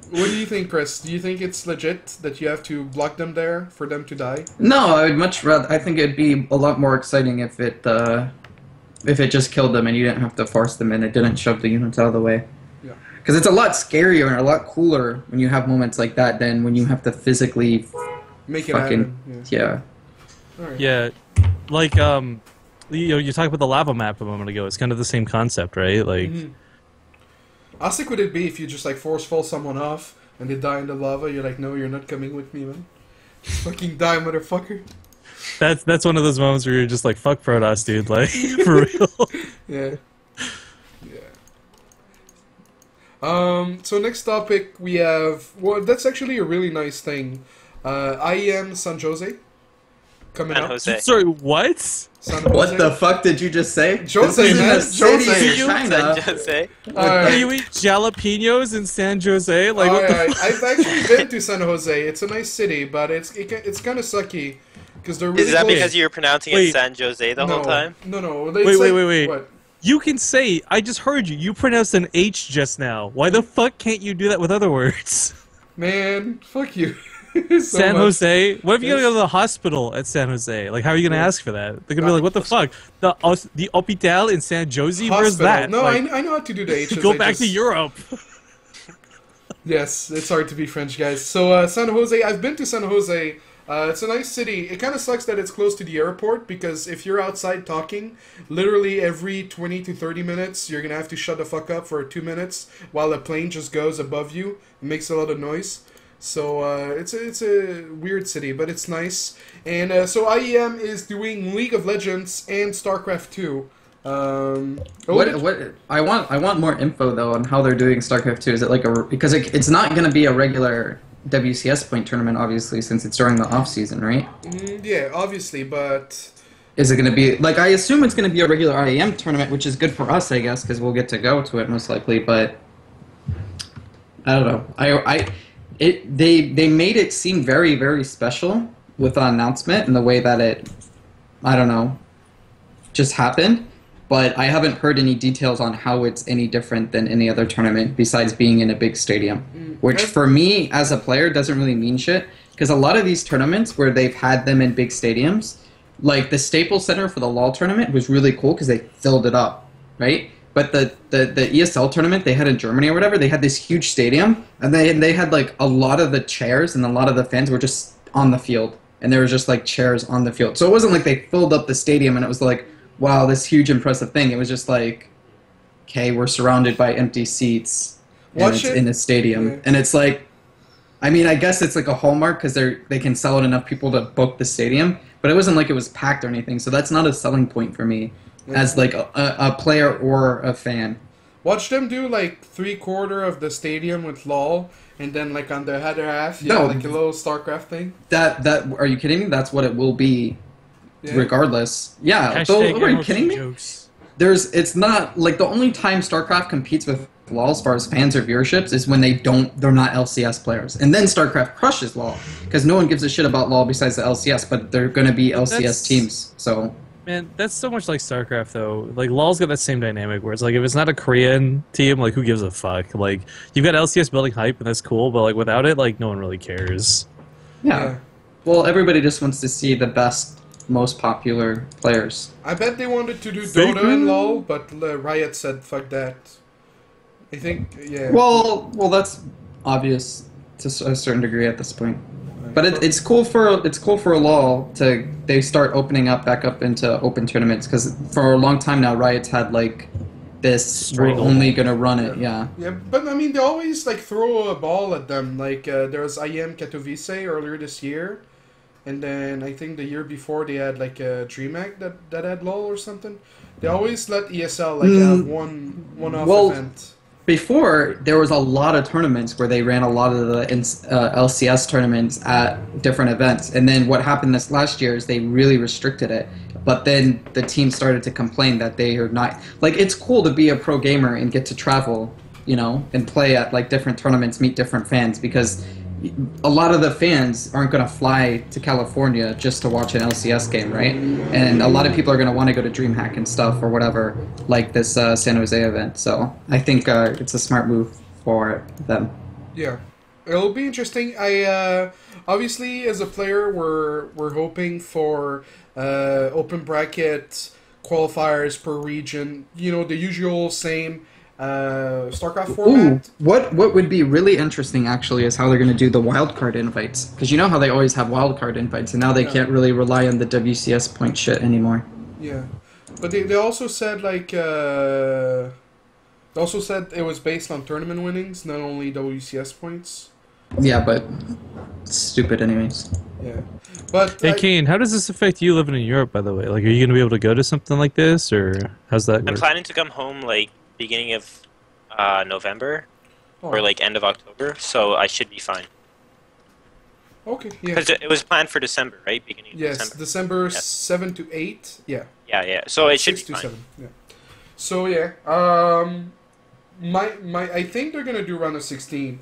Speaker 1: What do you think, Chris? Do you think it's legit that you have to block them there for them to die?
Speaker 3: No, I would much rather. I think it'd be a lot more exciting if it uh, if it just killed them and you didn't have to force them and it didn't shove the units out of the way.
Speaker 1: Yeah.
Speaker 3: Because it's a lot scarier and a lot cooler when you have moments like that than when you have to physically,
Speaker 1: Make it
Speaker 3: Fucking-
Speaker 1: happen. Yeah.
Speaker 3: yeah.
Speaker 1: All right.
Speaker 2: yeah, like um, you know, you talked about the lava map a moment ago. It's kind of the same concept, right? Like,
Speaker 1: Mhm. How sick would it be if you just like force fall someone off and they die in the lava? You're like, no, you're not coming with me, man. Just fucking die, motherfucker.
Speaker 2: that's that's one of those moments where you're just like, fuck Protoss, dude. Like, for real.
Speaker 1: Yeah. Yeah. Um. So next topic we have. Well, that's actually a really nice thing. Uh, IEM San Jose coming
Speaker 4: San
Speaker 1: up.
Speaker 4: Jose.
Speaker 2: Sorry, what?
Speaker 1: San
Speaker 3: What
Speaker 1: Jose.
Speaker 3: the fuck did you just say?
Speaker 1: Jose,
Speaker 3: This isn't
Speaker 1: man. Jose.
Speaker 4: San Jose.
Speaker 1: Alright.
Speaker 2: Do you eat jalapenos in San Jose? Like, what the
Speaker 1: Alright. I've actually been to San Jose. It's a nice city, but it's it, it's kind of sucky because they're really
Speaker 4: Is that
Speaker 1: close-
Speaker 4: because you were pronouncing
Speaker 2: Wait.
Speaker 4: it San Jose the
Speaker 1: no,
Speaker 4: whole time?
Speaker 1: No, no.
Speaker 2: Wait,
Speaker 1: it's
Speaker 2: wait,
Speaker 1: like-
Speaker 2: wait, wait.
Speaker 1: What?
Speaker 2: You can say, I just heard you. You pronounced an H just now. Why the fuck can't you do that with other words?
Speaker 1: Man, fuck you. So
Speaker 2: San
Speaker 1: much.
Speaker 2: Jose? What if you gotta go to the hospital at San Jose? Like, how are you gonna ask for that? They're gonna be like, what the fuck? The the hospital in San Jose? Where's that?
Speaker 1: No,
Speaker 2: Like,
Speaker 1: I, I know how to do the H's.
Speaker 2: go back
Speaker 1: just-
Speaker 2: to Europe.
Speaker 1: Yes, it's hard to be French, guys. So uh, San Jose, I've been to San Jose. Uh, it's a nice city. It kind of sucks that it's close to the airport because if you're outside talking, literally every 20 to 30 minutes, you're gonna have to shut the fuck up for two minutes while a plane just goes above you. It makes a lot of noise. So uh, it's a, it's a weird city, but it's nice. And uh, so IEM is doing League of Legends and StarCraft 2. Um, a
Speaker 3: What, what I want I want more info though on how they're doing StarCraft 2. Is it like a because it, it's not going to be a regular WCS point tournament obviously since it's during the off season, right?
Speaker 1: Mm, yeah, obviously, but
Speaker 3: Is it going to be like I assume it's going to be a regular IEM tournament, which is good for us, I guess, because we'll get to go to it most likely. But I don't know. I I it they they made it seem very very special with the announcement and the way that it I don't know just happened. But I haven't heard any details on how it's any different than any other tournament besides being in a big stadium. Mm.
Speaker 1: Which
Speaker 3: for me as a player doesn't really mean shit because a lot of these tournaments where they've had them in big stadiums, like the Staples Center for the LoL tournament was really cool because they filled it up, right? But the, the, the ESL tournament they had in Germany or whatever, they had this huge stadium and they they had like a lot of the chairs and a lot of the fans were just on the field and there was just like chairs on the field. So it wasn't like they filled up the stadium and it was like, wow, this huge impressive thing. It was just like, okay, we're surrounded by empty seats and it's in a stadium,
Speaker 1: Yeah.
Speaker 3: and it's like, I mean, I guess it's like a hallmark because they're they can sell it enough people to book the stadium, but it wasn't like it was packed or anything. So that's not a selling point for me as like a, a, a player or a fan.
Speaker 1: Watch them do like three quarter of the stadium with LOL, and then like on the other half, yeah,
Speaker 3: No.
Speaker 1: like a little StarCraft thing.
Speaker 3: That that are you kidding me? That's what it will be,
Speaker 1: Yeah.
Speaker 3: regardless. Yeah,
Speaker 2: Hashtag
Speaker 3: though, are you
Speaker 2: MLG
Speaker 3: kidding me?
Speaker 2: Jokes.
Speaker 3: there's it's not like the only time StarCraft competes with LoL as far as fans or viewerships is when they don't they're not LCS players, and then StarCraft crushes LoL because no one gives a shit about LoL besides the LCS, but they're going to be LCS
Speaker 2: That's-
Speaker 3: teams. So
Speaker 2: Man, that's so much like StarCraft though. Like LoL's got that same dynamic where it's like if it's not a Korean team, like who gives a fuck? Like you've got LCS building hype and that's cool, but like without it, like no one really cares.
Speaker 3: Yeah. Well, everybody just wants to see the best, most popular players.
Speaker 1: I bet they wanted to do
Speaker 2: Fake
Speaker 1: Dota and. LoL, but uh, Riot said fuck that. I think yeah.
Speaker 3: Well, well, that's obvious to a certain degree at this point. But it, it's cool for it's cool for LoL to they start opening up back up into open tournaments because for a long time now Riot's had like this we're only gonna run it yeah
Speaker 1: Yeah, but I mean, they always like throw a ball at them. Like uh, there was IEM Katowice earlier this year, and then I think the year before they had like a DreamHack that that had LOL or something. They always let ESL like
Speaker 3: Mm.
Speaker 1: have one one off
Speaker 3: Well,
Speaker 1: event.
Speaker 3: Before there was a lot of tournaments where they ran a lot of the uh, LCS tournaments at different events. And then what happened this last year is they really restricted it. But then the team started to complain that they are not like it's cool to be a pro gamer and get to travel you know and play at like different tournaments meet different fans because a lot of the fans aren't going to fly to California just to watch an LCS game, right? And a lot of people are going to want to go to DreamHack and stuff or whatever, like this uh, San Jose event. So I think uh, it's a smart move for them.
Speaker 1: Yeah, it'll be interesting. I uh, obviously as a player, we're we're hoping for uh, open bracket qualifiers per region. You know the usual same uh, StarCraft
Speaker 3: Ooh, what what would be really interesting actually is how they're going to do the wildcard invites because you know how they always have wildcard invites and now they
Speaker 1: Yeah.
Speaker 3: can't really rely on the WCS point shit anymore.
Speaker 1: Yeah, but they, they also said like uh, they also said it was based on tournament winnings, not only WCS points.
Speaker 3: Yeah, but stupid anyways.
Speaker 1: Yeah, but
Speaker 2: Hey
Speaker 1: I-
Speaker 2: Kane, how does this affect you living in Europe? By the way, like, are you gonna be able to go to something like this, or how's that?
Speaker 4: I'm
Speaker 2: Work?
Speaker 4: planning to come home like beginning of uh, November
Speaker 1: oh,
Speaker 4: or like end of October, so I should be fine.
Speaker 1: okay, yeah,
Speaker 4: Because it it was planned for December, right? Beginning of
Speaker 1: yes,
Speaker 4: December.
Speaker 1: December
Speaker 4: Yes.
Speaker 1: seven to eight. Yeah.
Speaker 4: Yeah, yeah. So it should be
Speaker 1: Six to
Speaker 4: fine.
Speaker 1: seven. Yeah. So yeah, um, my my I think they're gonna do round of sixteen.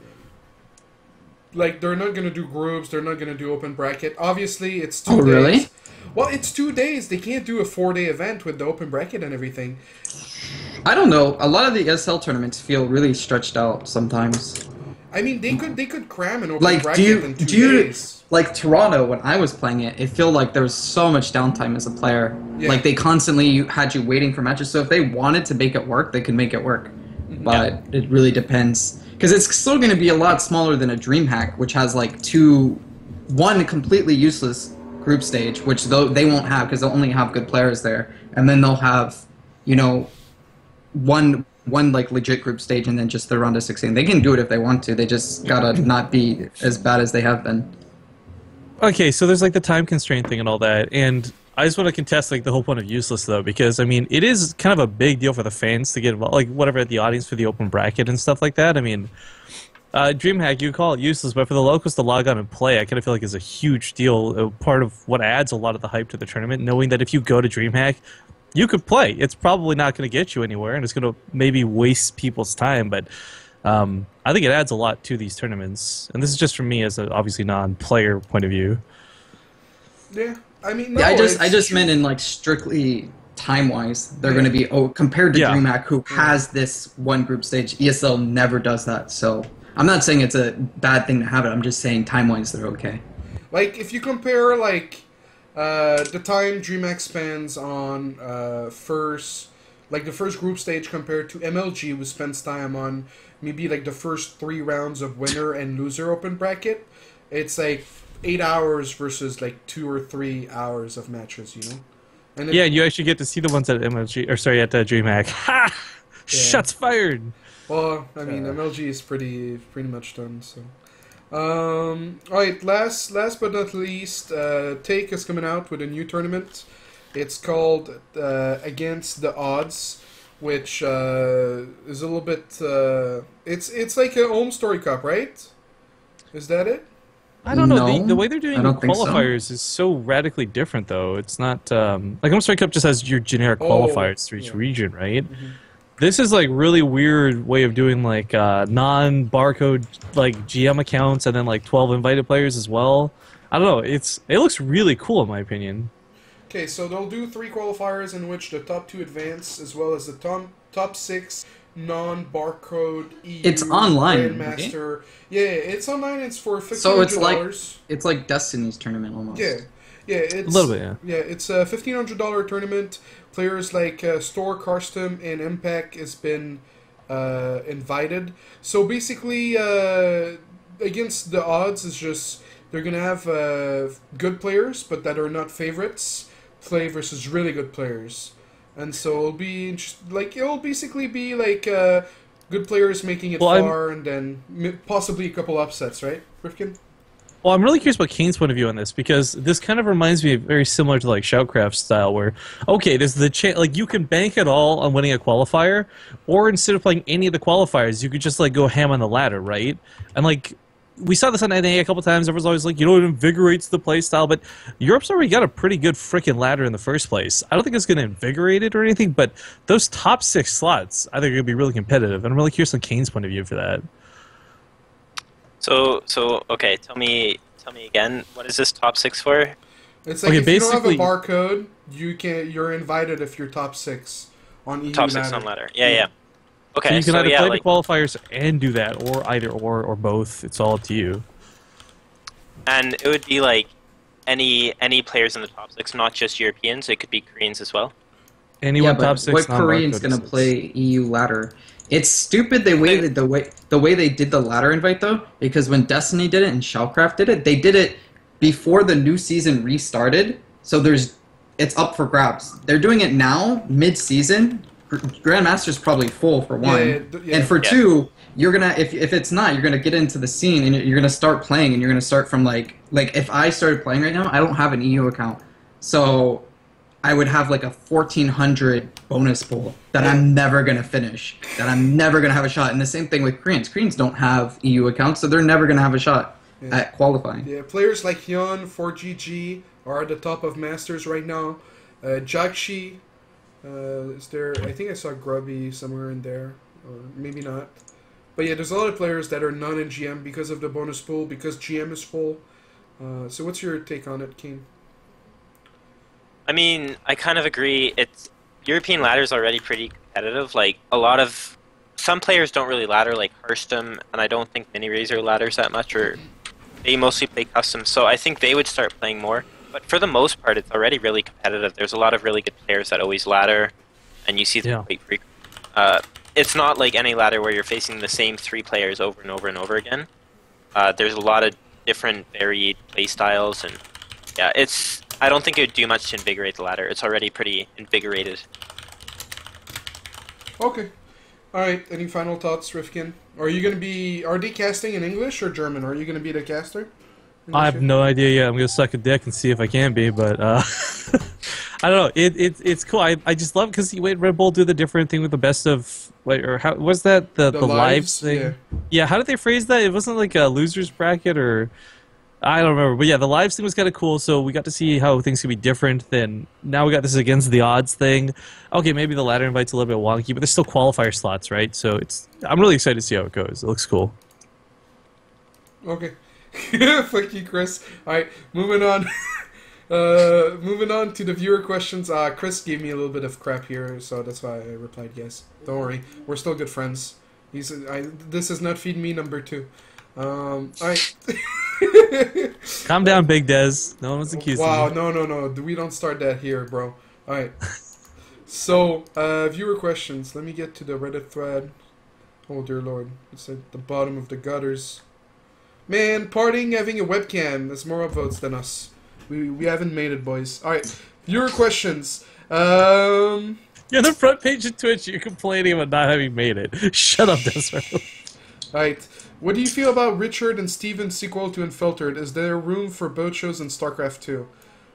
Speaker 1: Like they're not gonna do groups. They're not gonna do open bracket. Obviously, it's two
Speaker 3: Oh,
Speaker 1: days.
Speaker 3: really?
Speaker 1: Well, it's two days. They can't do a four day event with the open bracket and everything.
Speaker 3: I don't know. A lot of the ESL tournaments feel really stretched out sometimes.
Speaker 1: I mean, they could they could cram an open
Speaker 3: Like, do
Speaker 1: bracket
Speaker 3: you
Speaker 1: in two
Speaker 3: do you
Speaker 1: days.
Speaker 3: like Toronto when I was playing it? It felt like there was so much downtime as a player.
Speaker 1: Yeah.
Speaker 3: Like they constantly had you waiting for matches. So if they wanted to make it work, they could make it work. Mm-hmm. But it really depends because it's still going to be a lot smaller than a DreamHack, which has like two, one completely useless group stage, which though they won't have because they'll only have good players there, and then they'll have, you know, one one like legit group stage and then just the round of 16 they can do it if they want to. They just gotta not be as bad as they have been.
Speaker 2: Okay, so there's like the time constraint thing and all that, and I just want to contest like the whole point of useless though, because I mean it is kind of a big deal for the fans to get involved, like whatever at the audience for the open bracket and stuff like that. I mean, uh, DreamHack you call it useless, but for the locals to log on and play, I kind of feel like is a huge deal, uh, part of what adds a lot of the hype to the tournament, knowing that if you go to DreamHack, you could play. It's probably not going to get you anywhere, and it's going to maybe waste people's time, but. Um, I think it adds a lot to these tournaments, and this is just from me as a obviously non-player point of view.
Speaker 1: Yeah, I mean, no,
Speaker 3: yeah i just i just meant in like strictly time wise they're going to be oh compared to
Speaker 2: Yeah.
Speaker 3: dreamhack who has this one group stage esl never does that so i'm not saying it's a bad thing to have it i'm just saying time wise they're okay
Speaker 1: Like if you compare like uh, the time DreamHack spends on uh, first, like the first group stage compared to MLG, who spends time on maybe like the first three rounds of winner and loser open bracket, it's like eight hours versus like two or three hours of matches, you know. And it-
Speaker 2: Yeah, and you actually get to see the ones at MLG or sorry at uh, DreamHack. Ha! Shots fired.
Speaker 1: Well, I mean,
Speaker 2: Uh,
Speaker 1: MLG is pretty pretty much done. So, um, all right. Last last but not least, uh, Take is coming out with a new tournament. It's called uh, Against the Odds, which uh, is a little bit. Uh, it's it's like a home story cup, right? Is that it?
Speaker 2: I don't know. The,
Speaker 3: No,
Speaker 2: the way they're doing
Speaker 3: I
Speaker 2: the
Speaker 3: don't so.
Speaker 2: qualifiers is so radically different, though. It's not um, like Home Story Cup just has your generic
Speaker 1: Oh,
Speaker 2: qualifiers for each
Speaker 1: yeah. Mm-hmm.
Speaker 2: region, right? This is like really weird way of doing like uh, non-barcode like GM accounts and then like twelve invited players as well. I don't know. It's it looks really cool in my opinion.
Speaker 1: Okay, so they'll do three qualifiers in which the top two advance, as well as the top top six non-barcode EU
Speaker 3: It's online,
Speaker 1: Grandmaster. Yeah, it's online. It's for fifteen
Speaker 3: So it's like- It's like Destiny's tournament almost.
Speaker 1: Yeah, yeah, it's
Speaker 2: A little bit, yeah.
Speaker 1: Yeah, it's a fifteen hundred dollar tournament. Players like uh, Store, Harstem, and Impact has been uh, invited. So basically, uh, against the odds is just they're gonna have uh, good players, but that are not favorites, play versus really good players, and so it'll be like it'll basically be like uh, good players making it
Speaker 2: Well, I'm-
Speaker 1: far, and then possibly a couple upsets, right, Rifkin?
Speaker 2: Well, I'm really curious about Kane's point of view on this because this kind of reminds me of very similar to like Shoutcraft style, where okay, there's the chance like you can bank it all on winning a qualifier, or instead of playing any of the qualifiers, you could just like go ham on the ladder, right? And like we saw this on NA a couple times. Everyone's always like, you know, it invigorates the play style, but Europe's already got a pretty good freaking ladder in the first place. I don't think it's going to invigorate it or anything, but those top six slots, I think, are going to be really competitive. And I'm really curious on Kane's point of view for that.
Speaker 4: So so okay, tell me tell me again. What is this top six for?
Speaker 1: It's like
Speaker 2: Okay,
Speaker 1: if you don't have a barcode, you can you're invited if you're top six on EU
Speaker 4: Top six
Speaker 1: ladder.
Speaker 4: on ladder. Yeah, yeah. Okay,
Speaker 2: so you can
Speaker 4: so
Speaker 2: either
Speaker 4: yeah,
Speaker 2: play
Speaker 4: like,
Speaker 2: the qualifiers and do that, or either or or both. It's all up to you.
Speaker 4: and it would be like any any players in the top six, not just Europeans. It could be Koreans as well.
Speaker 2: Anyone
Speaker 3: yeah, but
Speaker 2: top six.
Speaker 3: what
Speaker 2: non-barcode
Speaker 3: Korean's gonna play EU ladder? It's stupid the way that the way the way they did the ladder invite though, because when Destiny did it and Shellcraft did it, they did it before the new season restarted. So there's it's up for grabs. They're doing it now, mid season. Grandmaster's probably full for one,
Speaker 1: Yeah, th- yeah.
Speaker 3: and for
Speaker 4: Yeah.
Speaker 3: two, you're gonna if if it's not, you're gonna get into the scene and you're gonna start playing, and you're gonna start from like like if I started playing right now, I don't have an EU account, so I would have like a 1400 bonus pool that I'm never going to finish, that I'm never going to have a shot. And the same thing with Koreans. Koreans don't have EU accounts, so they're never going to have a shot
Speaker 1: Yeah.
Speaker 3: at qualifying.
Speaker 1: Yeah, players like Hyun, 4GG are at the top of Masters right now. Uh, Jakshi, uh, is there? I think I saw Grubby somewhere in there, or maybe not. But yeah, there's a lot of players that are not in GM because of the bonus pool, because GM is full. Uh, so what's your take on it, King?
Speaker 4: I mean, I kind of agree. It's European ladder's already pretty competitive. Like a lot of some players don't really ladder like Harstem, and I don't think Mini Razor ladders that much, or they mostly play custom. So I think they would start playing more. But for the most part, it's already really competitive. There's a lot of really good players that always ladder, and you see them
Speaker 2: Yeah.
Speaker 4: quite frequently. Uh, it's not like any ladder where you're facing the same three players over and over and over again. Uh, there's a lot of different varied play styles, and yeah, it's. I don't think it would do much to invigorate the ladder. It's already pretty invigorated.
Speaker 1: Okay. All right. Any final thoughts, Rifkin? Are you gonna be? Are they casting in English or German? Are you gonna be the caster?
Speaker 2: I have no idea yet. I'm gonna suck a dick and see if I can be, but uh, I don't know. It, it it's cool. I, I just love because wait, Red Bull do the different thing with the best of wait or how was that the the, lives
Speaker 1: lives,
Speaker 2: thing?
Speaker 1: yeah.
Speaker 2: Yeah. How did they phrase that? It wasn't like a losers bracket or I don't remember. But yeah, the lives thing was kind of cool. So we got to see how things could be different. Then now we got this against the odds thing. Okay, maybe the ladder invite's a little bit wonky, but there's still qualifier slots, right? So it's I'm really excited to see how it goes. It looks cool.
Speaker 1: Okay. Fuck you, Chris. Alright, moving on. uh, moving on to the viewer questions. Uh, Chris gave me a little bit of crap here, so that's why I replied yes. Don't worry, we're still good friends. He's, I, this is not feed me number two. Um, alright.
Speaker 2: Calm down, Big Dez. No one was accusing
Speaker 1: wow,
Speaker 2: you.
Speaker 1: no, no, no. We don't start that here, bro. Alright. So, uh, viewer questions. Let me get to the Reddit thread. Oh, dear lord. It's at the bottom of the gutters. Man, partying having a webcam is more upvotes than us. We, we haven't made it, boys. Alright, viewer questions. Um,
Speaker 2: You're the front page of Twitch. You're complaining about not having made it. Shut up, desRow.
Speaker 1: alright. What do you feel about Richard and Steven's sequel to Unfiltered? Is there room for both shows in StarCraft 2?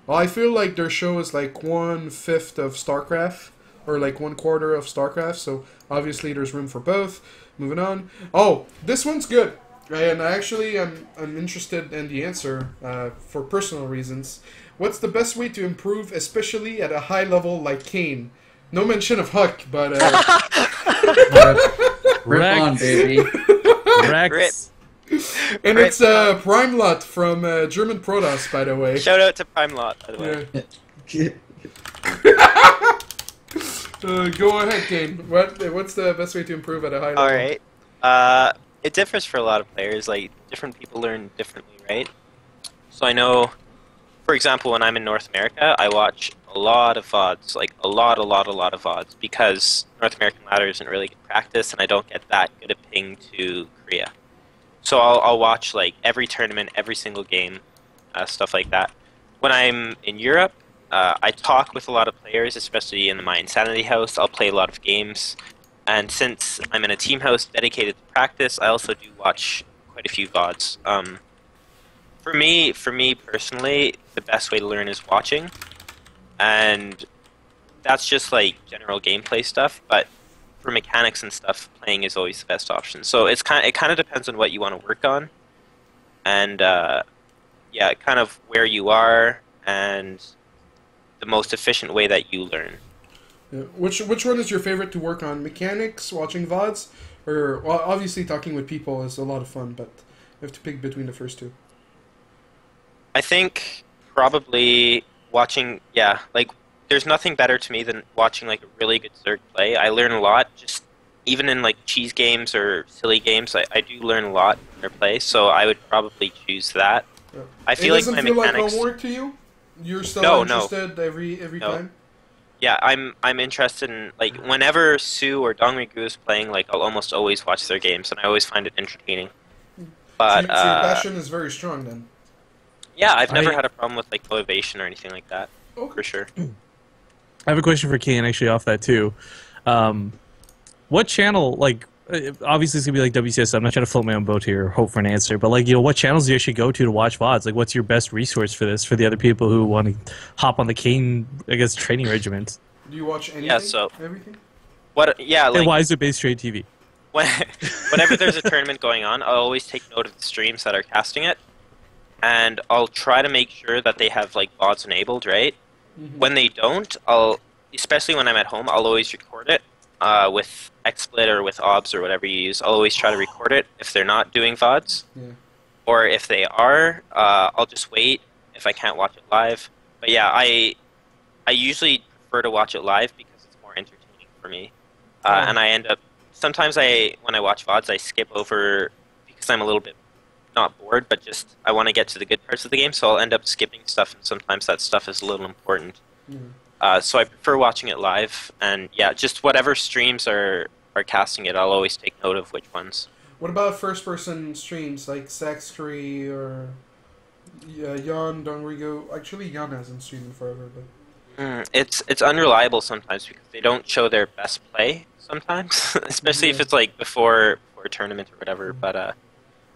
Speaker 1: Well, I feel like their show is like one fifth of StarCraft, or like one quarter of StarCraft, so obviously there's room for both. Moving on. Oh, this one's good. And I actually am I'm interested in the answer uh, for personal reasons. What's the best way to improve, especially at a high level like Kane? No mention of HuK, but uh,
Speaker 3: Rip on, baby.
Speaker 2: Rex.
Speaker 1: and
Speaker 4: Right.
Speaker 1: it's uh, Prime Lot from uh, German Protoss, by the way.
Speaker 4: Shout out to Prime Lot, by the way.
Speaker 1: Yeah. Uh, go ahead, Kane. What what's the best way to improve at a high level?
Speaker 4: All right. Uh, it differs for a lot of players. Like different people learn differently, right? So I know, for example, when I'm in North America, I watch a lot of VODs, like a lot, a lot, a lot of VODs, because North American ladder isn't really good practice, and I don't get that good a ping to Korea. So I'll, I'll watch like every tournament, every single game, uh, stuff like that. When I'm in Europe, uh, I talk with a lot of players, especially in the myInsanity house. I'll play a lot of games. And since I'm in a team house dedicated to practice, I also do watch quite a few VODs. Um, for me, for me personally, the best way to learn is watching, and that's just like general gameplay stuff. But for mechanics and stuff, playing is always the best option. So it's kind, it kind of depends on what you want to work on, and uh, yeah, kind of where you are and the most efficient way that you learn.
Speaker 1: Yeah. Which which one is your favorite to work on? Mechanics, watching VODs, or well, obviously talking with people is a lot of fun, but you have to pick between the first two.
Speaker 4: I think probably watching, yeah, like there's nothing better to me than watching like a really good Zerg play. I learn a lot, just even in like cheese games or silly games. I, I do learn a lot from their play, so I would probably choose that.
Speaker 1: Yeah.
Speaker 4: I feel
Speaker 1: it
Speaker 4: like
Speaker 1: doesn't
Speaker 4: my
Speaker 1: feel
Speaker 4: mechanics.
Speaker 1: like homework to you. You're still
Speaker 4: No, no.
Speaker 1: interested every every
Speaker 4: No.
Speaker 1: time.
Speaker 4: yeah, I'm I'm interested in like whenever soO or Dongraegu is playing, like I'll almost always watch their games, and I always find it entertaining. But
Speaker 1: so, so your
Speaker 4: uh,
Speaker 1: passion is very strong then.
Speaker 4: yeah, I've never
Speaker 2: I-
Speaker 4: had a problem with like motivation or anything like that
Speaker 1: Okay.
Speaker 4: for sure.
Speaker 2: I have a question for Kane actually off that too. Um, what channel, like, uh, obviously it's gonna be like WCS. I'm not trying to float my own boat here or hope for an answer, but like, you know, what channels do you actually go to to watch VODs? Like, what's your best resource for this for the other people who want to hop on the Kane, I guess, training regiment?
Speaker 1: Do you watch anything?
Speaker 4: Yeah, so-
Speaker 1: everything.
Speaker 4: What? Yeah, like
Speaker 2: and why is it BaseTrade TV?
Speaker 4: when, whenever there's a tournament going on, I'll always take note of the streams that are casting it, and I'll try to make sure that they have like bots enabled, right?
Speaker 1: Mhm.
Speaker 4: When they don't, I'll especially when I'm at home, I'll always record it uh, with XSplit or with OBS or whatever you use. I'll always try to record it if they're not doing VODs,
Speaker 1: Yeah.
Speaker 4: or if they are, uh, I'll just wait if I can't watch it live. But yeah, I I usually prefer to watch it live because it's more entertaining for me, uh,
Speaker 1: Oh.
Speaker 4: and I end up sometimes I when I watch VODs I skip over because I'm a little bit not bored, but just I want to get to the good parts of the game, so I'll end up skipping stuff, and sometimes that stuff is a little important.
Speaker 1: Yeah.
Speaker 4: Uh, so I prefer watching it live, and yeah, just whatever streams are are casting it, I'll always take note of which ones.
Speaker 1: What about first-person streams like Saxtree or uh, Jan? Actually, Jan hasn't streamed in forever, but
Speaker 4: Mm, it's it's unreliable sometimes because they don't show their best play sometimes, especially if it's like before before a tournament or whatever. But uh,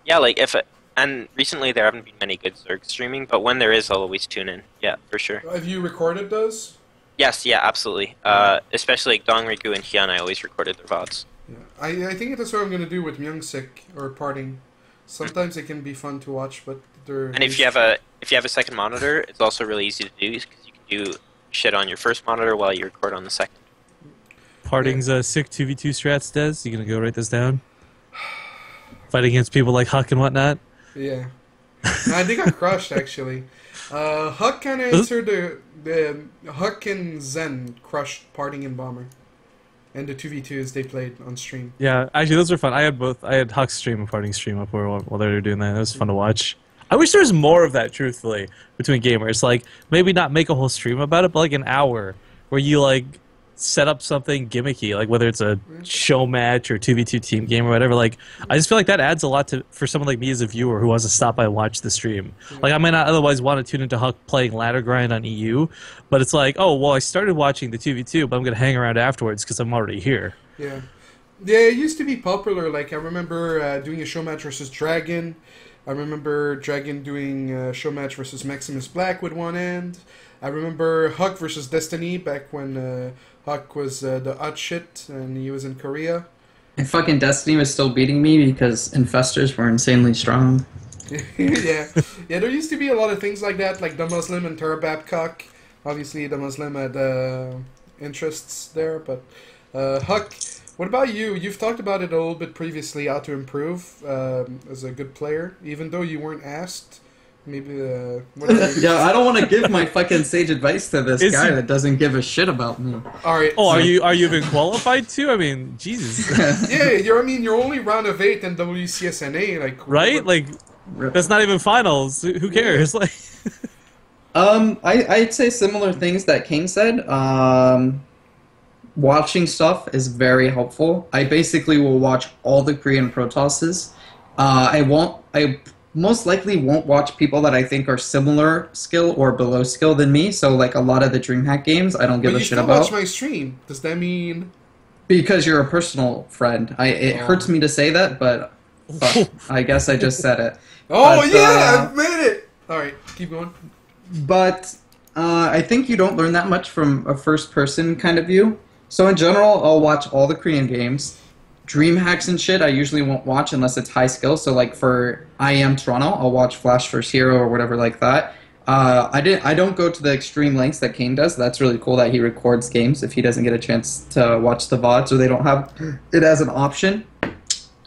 Speaker 4: yeah, like if it, and recently there haven't been many good Zerg streaming, but when there is, I'll always tune in. Yeah, for sure.
Speaker 1: have you recorded those?
Speaker 4: Yes, yeah, absolutely. Uh, especially like Dongraegu and Hyun, I always recorded their VODs.
Speaker 1: Yeah. I I think that's what I'm gonna do with Myungsik or Parting. Sometimes it can be fun to watch, but they're
Speaker 4: And if you have a if you have a second monitor, it's also really easy to do because you can do shit on your first monitor while you record on the second.
Speaker 2: Parting's uh, sick 2v2 strats, Des? You gonna go write this down? Fight against people like HuK and whatnot?
Speaker 1: Yeah. I think I crushed actually. Uh, HuK kind of answered the the HuK and Zen crushed Parting and Bomber, and the two v twos they played on stream.
Speaker 2: Yeah, actually, those were fun. I had both. I had HuK's stream and Parting stream up while, while they were doing that. It was fun to watch. I wish there was more of that, truthfully, between gamers. Like, maybe not make a whole stream about it, but like an hour where you like set up something gimmicky, like whether it's a show match or two v two team game or whatever. Like, I just feel like that adds a lot to for someone like me as a viewer who wants to stop by and watch the stream. Like, I might not otherwise want to tune into HuK playing ladder grind on EU, but it's like, oh well, I started watching the two v two, but I'm gonna hang around afterwards because I'm already here.
Speaker 1: Yeah. Yeah, it used to be popular. Like I remember uh, doing a show match versus Dragon. I remember Dragon doing a show match versus Maximus Black with one end. I remember HuK versus Destiny back when uh, HuK was uh, the hot shit and he was in Korea.
Speaker 3: And fucking Destiny was still beating me because infestors were insanely strong.
Speaker 1: yeah, yeah. There used to be a lot of things like that, like Demuslim and Tara Babcock. Obviously, Demuslim had uh, interests there, but uh, HuK. What about you? You've talked about it a little bit previously, how to improve um, as a good player, even though you weren't asked maybe uh.
Speaker 3: Yeah, I don't want to give my fucking sage advice to this
Speaker 2: Is
Speaker 3: guy
Speaker 2: he-
Speaker 3: that doesn't give a shit about me.
Speaker 1: All right.
Speaker 2: Oh,
Speaker 1: so-
Speaker 2: are you are you even qualified to? I mean, Jesus,
Speaker 1: Yeah, you're. I mean, you're only round of eight in WCSNA, like
Speaker 2: right? Like that's not even finals. Who who cares? Like,
Speaker 3: Um, I, I'd say similar things that Kane said. Um, watching stuff is very helpful. I basically will watch all the Korean protosses. Uh, I won't. I most likely won't watch people that I think are similar skill or below skill than me. So like a lot of the DreamHack games, I don't give
Speaker 1: But
Speaker 3: a
Speaker 1: you
Speaker 3: shit
Speaker 1: still
Speaker 3: about
Speaker 1: watch my stream. Does that mean?
Speaker 3: because you're a personal friend. I it
Speaker 1: Oh.
Speaker 3: hurts me to say that, but fuck, I guess I just said it.
Speaker 1: Oh
Speaker 3: But,
Speaker 1: yeah,
Speaker 3: uh,
Speaker 1: I've made it. All right, keep going.
Speaker 3: but uh, I think you don't learn that much from a first person kind of view. So in general, I'll watch all the Korean games. Dream hacks and shit, I usually won't watch unless it's high skill. So like for IEM Toronto, I'll watch Flash First Hero or whatever like that. Uh, I didn't. I don't go to the extreme lengths that Kane does. That's really cool that he records games if he doesn't get a chance to watch the VODs or they don't have it as an option.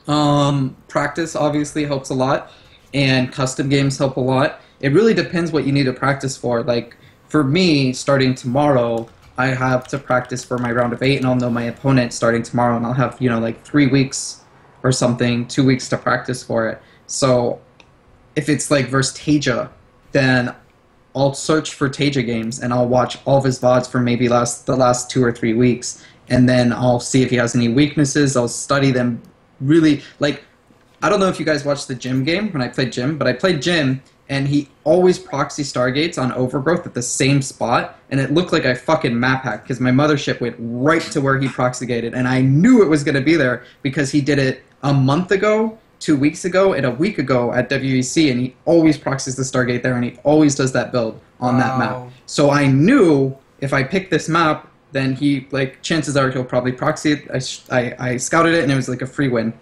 Speaker 3: Um, practice obviously helps a lot, and custom games help a lot. It really depends what you need to practice for. Like for me, starting tomorrow, I have to practice for my round of eight, and I'll know my opponent starting tomorrow, and I'll have you know like three weeks or something, two weeks to practice for it. So if it's like versus TaeJa, then I'll search for TaeJa games and I'll watch all of his VODs for maybe last the last two or three weeks, and then I'll see if he has any weaknesses. I'll study them really. Like, I don't know if you guys watched the gym game when I played gym, but I played gym and he always proxy stargates on overgrowth at the same spot, and it looked like I fucking map hacked because my mothership went right to where he proxy gated, and I knew it was going to be there because he did it a month ago two weeks ago and a week ago at WEC, and he always proxies the Stargate there, and he always does that build on that map. So I knew if I picked this map, then he like chances are he'll probably proxy it. I, I, I scouted it, and it was like a free win.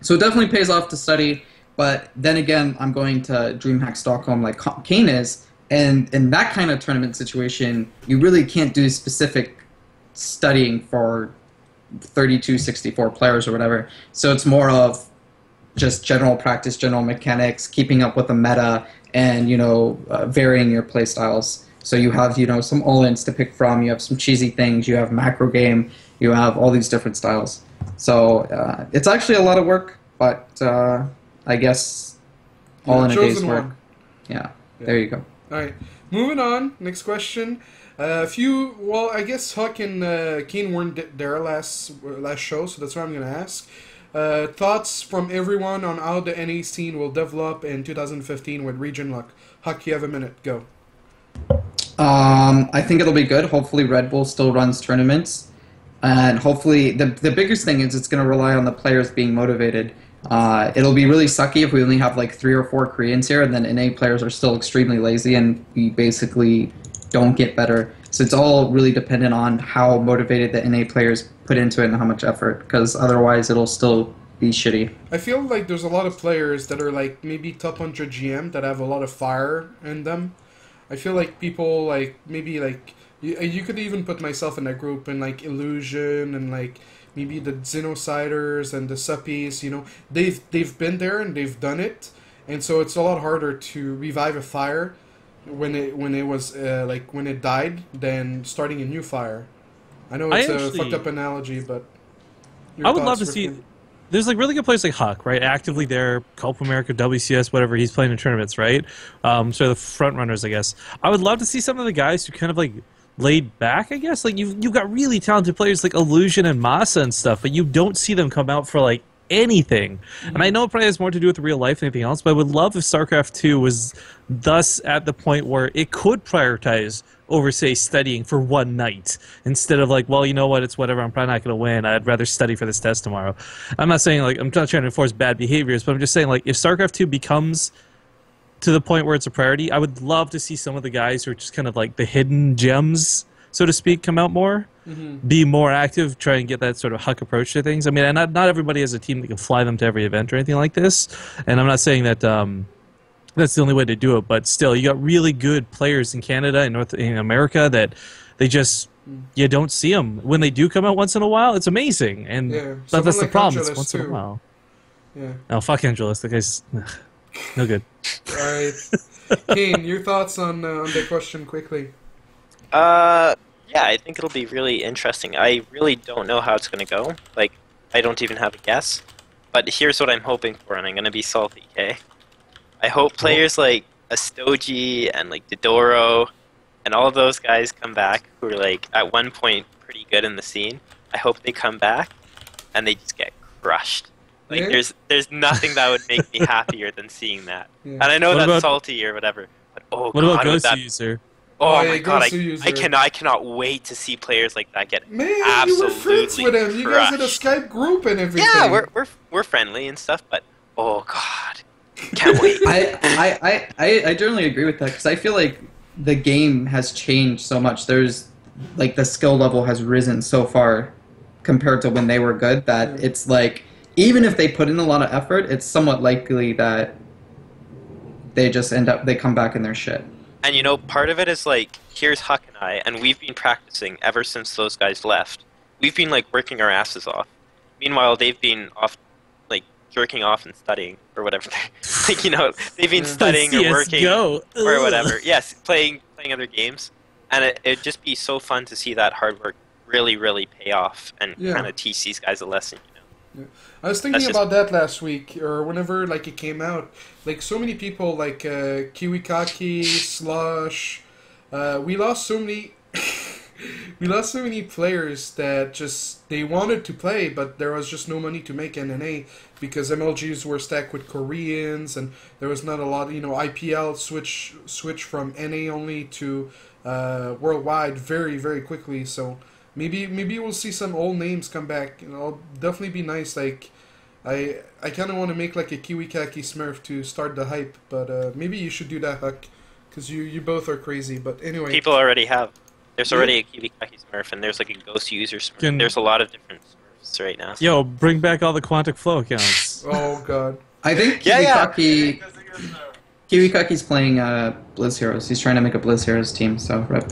Speaker 3: So it definitely pays off to study. But then again, I'm going to DreamHack Stockholm like Kane is, and in that kind of tournament situation, you really can't do specific studying for 32, 64 players or whatever. So it's more of just general practice, general mechanics, keeping up with the meta, and you know uh, varying your play styles. So you have you know some all-ins to pick from. You have some cheesy things. You have macro game. You have all these different styles. So uh, it's actually a lot of work, but uh, I guess all in a day's work.
Speaker 1: one.
Speaker 3: Yeah, there you go.
Speaker 1: All right, moving on. Next question. Uh, a few. Well, I guess HuK and uh, Keen weren't there last last show, so that's what I'm gonna ask. Uh, thoughts from everyone on how the NA scene will develop in 2015 with Region Lock. HuK, you have a minute. Go.
Speaker 3: Um, I think it'll be good. Hopefully, Red Bull still runs tournaments, and hopefully, the the biggest thing is it's going to rely on the players being motivated. Uh, it'll be really sucky if we only have like three or four Koreans here, and then NA players are still extremely lazy, and we basically don't get better. So it's all really dependent on how motivated the NA players put into it and how much effort, because otherwise, it'll still be shitty.
Speaker 1: I feel like there's a lot of players that are like maybe top 100 GM that have a lot of fire in them. I feel like people like maybe like you, you could even put myself in that group and like Illusion and like maybe the Xenociders and the Suppies, you know, they've they've been there and they've done it, and so it's a lot harder to revive a fire when it when it was uh, like when it died than starting a new fire. I know
Speaker 2: I
Speaker 1: it's a fucked up analogy, but
Speaker 2: I would love to see. There's like really good players like HuK, right? Actively there, Copa America, WCS, whatever. He's playing in tournaments, right? Um, so the front runners, I guess. I would love to see some of the guys who kind of like laid back, I guess. Like you've you've got really talented players like Illusion and Masa and stuff, but you don't see them come out for like anything. And I mm-hmm. know it probably has more to do with real life than anything else, but I would love if StarCraft 2 was thus at the point where it could prioritize over, say, studying for one night instead of like, well, you know what, it's whatever, I'm probably not going to win. I'd rather study for this test tomorrow. I'm not saying like, I'm not trying to enforce bad behaviors, but I'm just saying like, if StarCraft 2 becomes to the point where it's a priority, I would love to see some of the guys who are just kind of like the hidden gems, so to speak, come out more be more active, try and get that sort of HuK approach to things. I mean, and not not everybody has a team that can fly them to every event or anything like this. And I'm not saying that um, that's the only way to do it, but still, you got really good players in Canada and North in America that they just you don't see them when they do come out once in a while. It's amazing, and
Speaker 1: Yeah,
Speaker 2: but that's the
Speaker 1: like
Speaker 2: problem. It's once in a while.
Speaker 1: Yeah.
Speaker 2: No, fuck Angelus. The guy's No good.
Speaker 1: All right, Kane, your thoughts on uh, on that question quickly?
Speaker 4: Uh, yeah, I think it'll be really interesting. I really don't know how it's going to go. Like, I don't even have a guess. But here's what I'm hoping for, and I'm going to be salty, okay? I hope players like Astoji and like Dodoro and all of those guys come back who are like at one point pretty good in the scene. I hope they come back and they just get crushed. Like
Speaker 1: Yeah.
Speaker 4: there's there's nothing that would make me happier than seeing that.
Speaker 1: Yeah.
Speaker 4: And I know
Speaker 2: What
Speaker 4: that's
Speaker 2: about-
Speaker 4: salty or whatever. But oh
Speaker 2: What
Speaker 4: god,
Speaker 2: about
Speaker 4: would
Speaker 2: Ghost
Speaker 4: that
Speaker 2: User?
Speaker 4: Oh,
Speaker 1: Oh, yeah,
Speaker 4: my god, I,
Speaker 1: User.
Speaker 4: I cannot I cannot wait to see players like that get
Speaker 1: Man, you were friends
Speaker 4: absolutely
Speaker 1: with him. You guys had a. Skype group and everything.
Speaker 4: Yeah, we're we're we're friendly and stuff, but oh god. Can't wait.
Speaker 3: I, I, I, I, I generally agree with that because I feel like the game has changed so much. There's like the skill level has risen so far compared to when they were good that it's like even if they put in a lot of effort, it's somewhat likely that they just end up they come back in their shit.
Speaker 4: And you know, part of it is like, here's HuK and I, and we've been practicing ever since those guys left. We've been like working our asses off. Meanwhile, they've been off, like jerking off and studying or whatever. like you know, they've been
Speaker 1: Yeah.
Speaker 4: studying or working
Speaker 2: CS:GO.
Speaker 4: or whatever. Yes, playing playing other games, and it, it'd just be so fun to see that hard work really, really pay off and
Speaker 1: Yeah.
Speaker 4: kind of teach these guys a lesson. Know.
Speaker 1: I was thinking about that last week, or whenever like it came out. Like so many people, like uh, Kiwikaki, Slush. Uh, we lost so many. we lost so many players that just they wanted to play, but there was just no money to make NNA because MLGs were stacked with Koreans, and there was not a lot. You know, IPL switch switch from NA only to uh, worldwide very very quickly. So maybe maybe we'll see some old names come back. You know, it'll definitely be nice. Like I I kind of want to make like a Kiwikaki Smurf to start the hype, but uh, maybe you should do that, HuK, because you you both are crazy. But anyway,
Speaker 4: People already have. There's
Speaker 1: Yeah.
Speaker 4: already a Kiwikaki Smurf, and there's like a Ghost User Smurf.
Speaker 2: Can-
Speaker 4: There's a lot of different Smurfs right now.
Speaker 2: Yo, bring back all the Quantic Flow accounts.
Speaker 1: oh god,
Speaker 3: I think
Speaker 4: Yeah, yeah.
Speaker 3: Kiwikaki Kiwikaki's playing uh, Blizz Heroes. He's trying to make a Blizz Heroes team, so rip.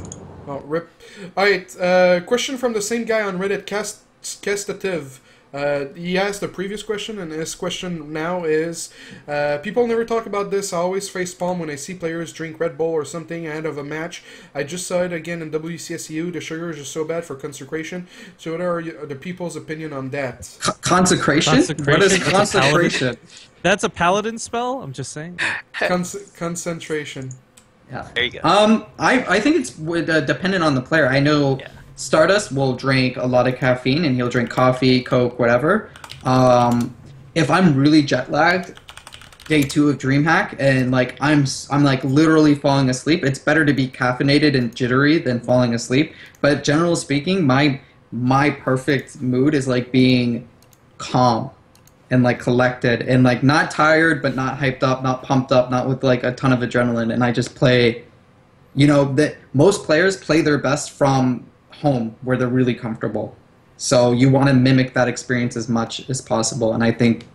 Speaker 1: oh rip. All right, uh, question from the same guy on Reddit, Cast Castative. Uh, he asked the previous question, and his question now is: uh, People never talk about this. I always face palm when I see players drink Red Bull or something ahead of a match. I just saw it again in WCSU. The sugar is just so bad for consecration. So, what are the people's opinion on that?
Speaker 3: Co- consecration? What is
Speaker 2: Consecration?
Speaker 3: consecration?
Speaker 2: That's a paladin spell. I'm just saying.
Speaker 1: Con- concentration.
Speaker 3: Yeah.
Speaker 4: There you go.
Speaker 3: Um, I I think it's uh, dependent on the player. I know
Speaker 4: Yeah.
Speaker 3: Stardust will drink a lot of caffeine and he'll drink coffee, Coke, whatever. Um, if I'm really jet lagged, day two of DreamHack, and like I'm s- I'm like literally falling asleep. It's better to be caffeinated and jittery than falling asleep. But generally speaking, my my perfect mood is like being calm and like collected and like not tired but not hyped up, not pumped up, not with like a ton of adrenaline. And I just play you know that most players play their best from home where they're really comfortable. So you want to mimic that experience as much as possible. And i think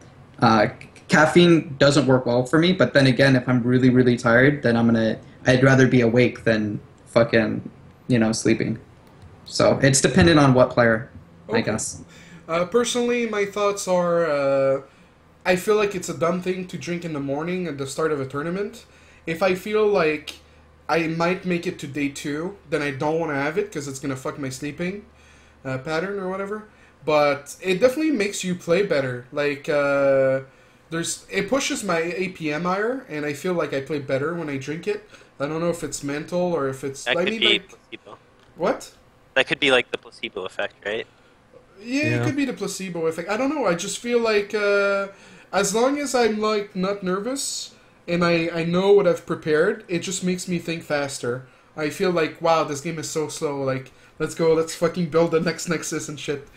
Speaker 3: uh, caffeine doesn't work well for me but then again if i'm really really tired then i'm gonna i'd rather be awake than fucking you know sleeping. So it's dependent on what player i guess
Speaker 1: Uh, personally, my thoughts are uh, I feel like it's a dumb thing to drink in the morning at the start of a tournament. If I feel like I might make it to day two, then I don't want to have it because it's going to fuck my sleeping uh, pattern or whatever. But it definitely makes you play better. Like, uh, there's it pushes my APM higher, and I feel like I play better when I drink it. I don't know if it's mental or if it's.
Speaker 4: that
Speaker 1: I
Speaker 4: could
Speaker 1: mean,
Speaker 4: be
Speaker 1: like,
Speaker 4: placebo.
Speaker 1: what?
Speaker 4: That could be like the placebo effect, right?
Speaker 1: Yeah, it could be the placebo effect. I don't know. I just feel like uh, as long as I'm like not nervous and I I know what I've prepared, it just makes me think faster. I feel like wow, this game is so slow. Like let's go, let's fucking build the next Nexus and shit.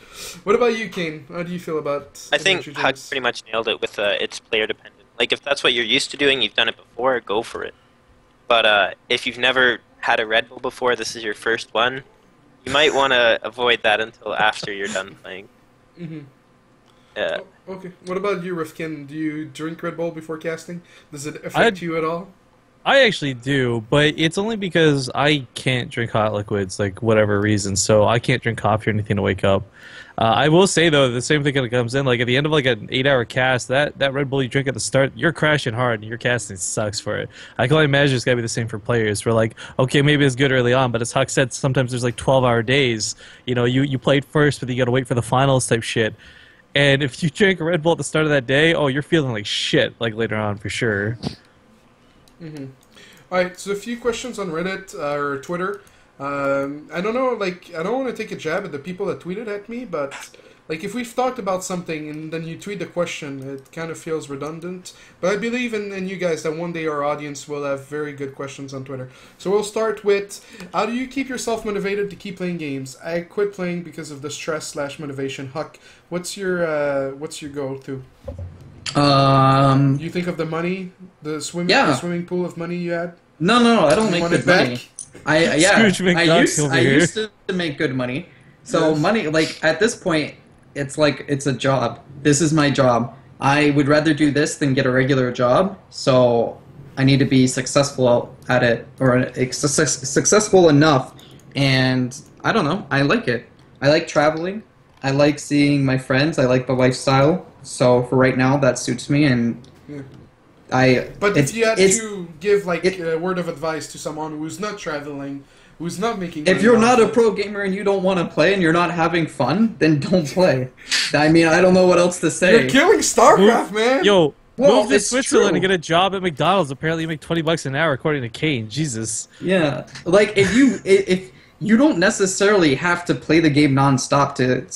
Speaker 1: What about you, Kane? How do you feel about?
Speaker 4: I think
Speaker 1: Adventure HuK
Speaker 4: pretty much nailed it with uh, it's player dependent. Like if that's what you're used to doing, you've done it before, go for it. But uh, if you've never had a Red Bull before, this is your first one. You might want to avoid that until after you're done playing.
Speaker 1: Mhm.
Speaker 4: Uh,
Speaker 1: Oh, okay. What about you, Rifkin? Do you drink Red Bull before casting? Does it affect
Speaker 2: I-
Speaker 1: you at all?
Speaker 2: I actually do, but it's only because I can't drink hot liquids, like whatever reason. So I can't drink coffee or anything to wake up. Uh, I will say though, the same thing kind of comes in. Like at the end of like an eight-hour cast, that that Red Bull you drink at the start, you're crashing hard, and your casting sucks for it. I can only imagine it's gotta be the same for players. We're like, okay, maybe it's good early on, but as HuK said, sometimes there's like 12-hour days. You know, you you played first, but you gotta wait for the finals type shit. And if you drink a Red Bull at the start of that day, oh, you're feeling like shit, like later on for sure. Mhm.
Speaker 1: All right, so a few questions on Reddit uh, or Twitter. Um, I don't know, like, I don't want to take a jab at the people that tweeted at me, but like, if we've talked about something and then you tweet the question, it kind of feels redundant. But I believe in, in you guys that one day our audience will have very good questions on Twitter. So we'll start with, how do you keep yourself motivated to keep playing games? I quit playing because of the stress slash motivation. HuK, what's your uh, what's your go to?
Speaker 3: Um,
Speaker 1: You think of the money, the swimming,
Speaker 3: Yeah.
Speaker 1: the swimming pool of money you had.
Speaker 3: no, no, I don't
Speaker 1: You
Speaker 3: make
Speaker 1: want
Speaker 3: good
Speaker 1: it back?
Speaker 3: Money. I I- yeah,
Speaker 2: Scrooge
Speaker 3: I used
Speaker 2: over
Speaker 3: I
Speaker 2: here.
Speaker 3: used to make good money. So
Speaker 1: Yes.
Speaker 3: money, like at this point, it's like it's a job. This is my job. I would rather do this than get a regular job. So I need to be successful at it or successful enough. And I don't know. I like it. I like traveling. I like seeing my friends. I like the lifestyle. So for right now, that suits me. And
Speaker 1: Yeah.
Speaker 3: I.
Speaker 1: But if you had to give like
Speaker 3: it-
Speaker 1: a word of advice to someone who's not traveling, who's not making,
Speaker 3: If you're
Speaker 1: off
Speaker 3: not a pro gamer and you don't want to play and you're not having fun, then don't play. I mean, I don't know what else to say.
Speaker 1: you're killing StarCraft, man.
Speaker 2: Yo,
Speaker 3: Well,
Speaker 2: move to Switzerland
Speaker 3: true.
Speaker 2: and get a job at McDonald's. Apparently, you make twenty bucks an hour, according to Kane. Jesus.
Speaker 3: Yeah, like if you if you don't necessarily have to play the game nonstop to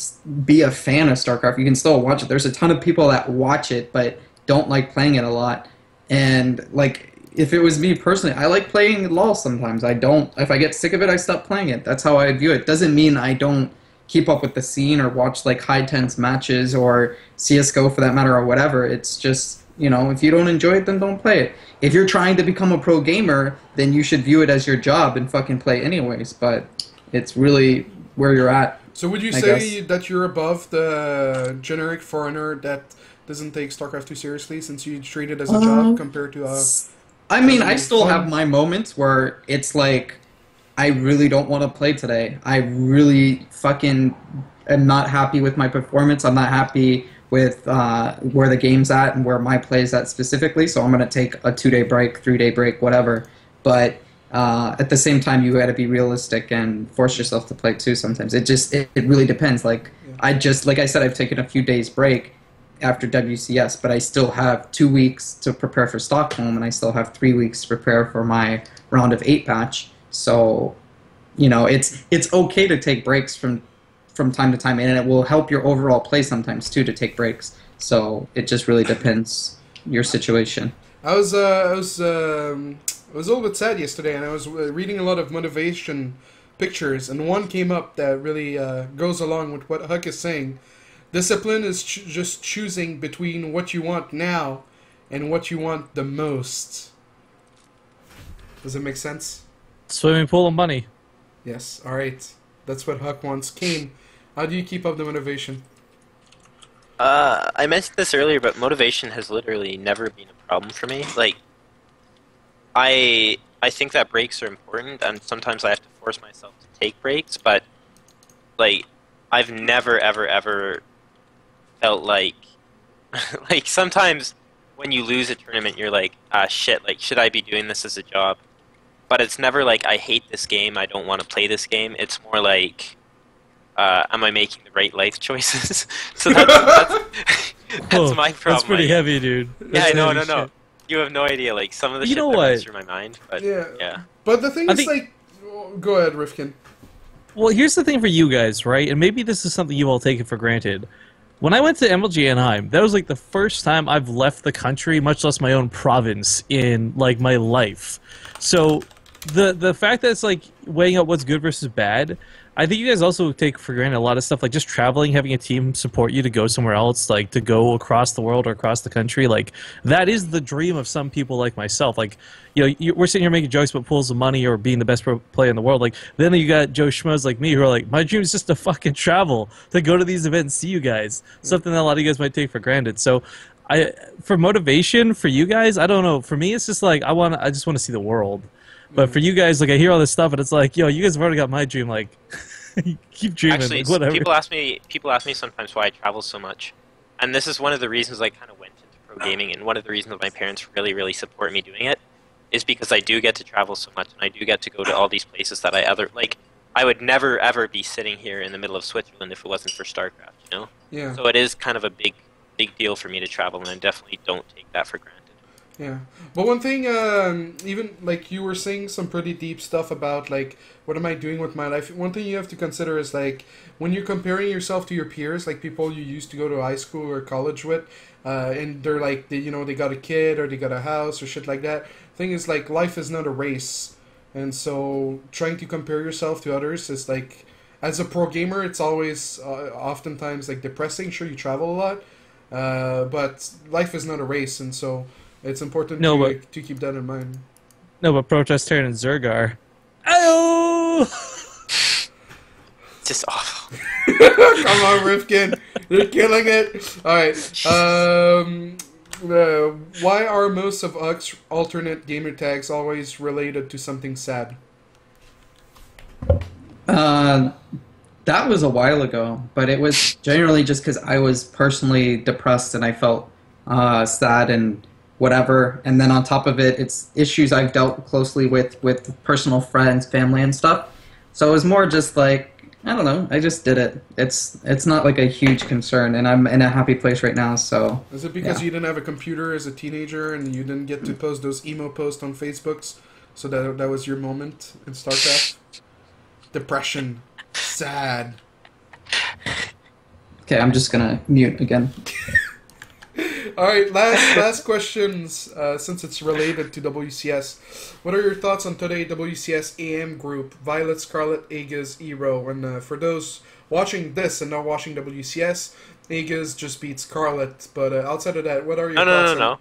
Speaker 3: be a fan of StarCraft, you can still watch it. There's a ton of people that watch it but don't like playing it a lot. And like if it was me personally, I like playing LoL sometimes. I don't. If I get sick of it, I stop playing it. That's how I view it. Doesn't mean I don't keep up with the scene or watch like high tense matches or CS:GO for that matter or whatever. It's just you know if you don't enjoy it, then don't play it. If you're trying to become a pro gamer, then you should view it as your job and fucking play anyways. But it's really where you're at.
Speaker 1: So would you
Speaker 3: I
Speaker 1: say
Speaker 3: guess.
Speaker 1: that you're above the generic foreigner that doesn't take StarCraft too seriously, since you treat it as a
Speaker 3: Um,
Speaker 1: job compared to uh,
Speaker 3: I mean, I still
Speaker 1: fun?
Speaker 3: have my moments where it's like, I really don't want to play today. I really fucking am not happy with my performance. I'm not happy with uh, where the game's at and where my play is at specifically. So I'm going to take a two day break, three day break, whatever. But uh, at the same time, you got to be realistic and force yourself to play too. Sometimes it just it, it really depends. Like I just like I said, I've taken a few days break after WCS, but I still have two weeks to prepare for Stockholm, and I still have three weeks to prepare for my round of eight patch. So, you know, it's it's okay to take breaks from from time to time, and it will help your overall play sometimes too to take breaks. So it just really depends your situation.
Speaker 1: I was uh, I was um, I was a little bit sad yesterday, and I was uh, reading a lot of motivation pictures, and one came up that really uh, goes along with what HuK is saying. Discipline is ch- just choosing between what you want now and what you want the most. Does it make sense?
Speaker 2: Swimming pool and money.
Speaker 1: Yes. All right. That's what HuK wants. Kane, how do you keep up the motivation?
Speaker 4: Uh, I mentioned this earlier, but motivation has literally never been a problem for me. Like, I I think that breaks are important, and sometimes I have to force myself to take breaks. But like, I've never, ever, ever felt like like sometimes when you lose a tournament, you're like, ah, shit. Like, should I be doing this as a job? But it's never like I hate this game. I don't want to play this game. It's more like uh, am I making the right life choices? so that's, that's, that's
Speaker 2: Whoa,
Speaker 4: my problem.
Speaker 2: That's pretty
Speaker 4: like-
Speaker 2: heavy, dude.
Speaker 4: Yeah, no, no, no.
Speaker 2: shit.
Speaker 4: You have no idea. Like some of the
Speaker 2: You
Speaker 4: shit
Speaker 2: know
Speaker 4: that runs
Speaker 2: what?
Speaker 4: through my mind. But
Speaker 1: Yeah.
Speaker 4: yeah.
Speaker 1: But the thing
Speaker 2: I
Speaker 1: is,
Speaker 2: think-
Speaker 1: like, go ahead, Rifkin.
Speaker 2: Well, here's the thing for you guys, right? And maybe this is something you all take it for granted. When I went to MLG Anaheim, that was like the first time I've left the country, much less my own province, in like my life. So the the fact that it's like weighing out what's good versus bad, I think you guys also take for granted a lot of stuff, like just traveling, having a team support you to go somewhere else, like to go across the world or across the country. Like that is the dream of some people like myself. Like you know, you, we're sitting here making jokes about pools of money or being the best player in the world. Like then you got Joe Schmoes like me who are like, my dream is just to fucking travel, to go to these events, see you guys. Something that a lot of you guys might take for granted. So. I, for motivation for you guys, I don't know. For me, it's just like I want. I just want to see the world. But for you guys, like I hear all this stuff, and it's like, yo, you guys have already got my dream like Keep dreaming.
Speaker 4: Actually,
Speaker 2: like, whatever.
Speaker 4: people ask me people ask me sometimes why I travel so much, and this is one of the reasons I kind of went into pro gaming, and one of the reasons my parents really really support me doing it is because I do get to travel so much, and I do get to go to all these places that I other like. I would never ever be sitting here in the middle of Switzerland if it wasn't for StarCraft, you know.
Speaker 1: Yeah.
Speaker 4: So it is kind of a big big deal for me to travel, and I definitely don't take that for granted.
Speaker 1: Yeah, but one thing, um, even like you were saying some pretty deep stuff about like what am I doing with my life. One thing you have to consider is like when you're comparing yourself to your peers, like people you used to go to high school or college with, uh, and they're like they, you know they got a kid or they got a house or shit like that. Thing is like life is not a race, and so trying to compare yourself to others is like as a pro gamer, it's always uh, oftentimes like depressing. Sure, you travel a lot, uh, but life is not a race, and so. It's important
Speaker 2: No,
Speaker 1: to,
Speaker 2: but-
Speaker 1: to keep that in mind.
Speaker 2: No, but Protoss Terran and Zergar. Ayo!
Speaker 4: It's just awful.
Speaker 1: Come on, Rifkin. You're killing it. Alright. Um, uh, why are most of UX alternate gamer tags always related to something sad?
Speaker 3: Uh, that was a while ago, but it was generally just because I was personally depressed and I felt uh, sad and whatever. And then on top of it, it's issues I've dealt closely with with personal friends, family, and stuff. So it was more just like I don't know. I just did it. It's it's not like a huge concern, and I'm in a happy place right now. So
Speaker 1: Is it because
Speaker 3: Yeah.
Speaker 1: you didn't have a computer as a teenager and you didn't get to post those emo posts on Facebooks? So that that was your moment in StarCraft? Depression. Sad.
Speaker 3: okay, I'm just gonna mute again.
Speaker 1: All right, last last questions. Uh, since it's related to WCS, what are your thoughts on today WCS AM group? Violet, Scarlett, Aegis, Ero? and uh, for those watching this and not watching WCS, Aegis just beats Scarlett. But uh, outside of that, what are your
Speaker 4: No, no, no,
Speaker 1: thoughts?
Speaker 4: no.
Speaker 1: on-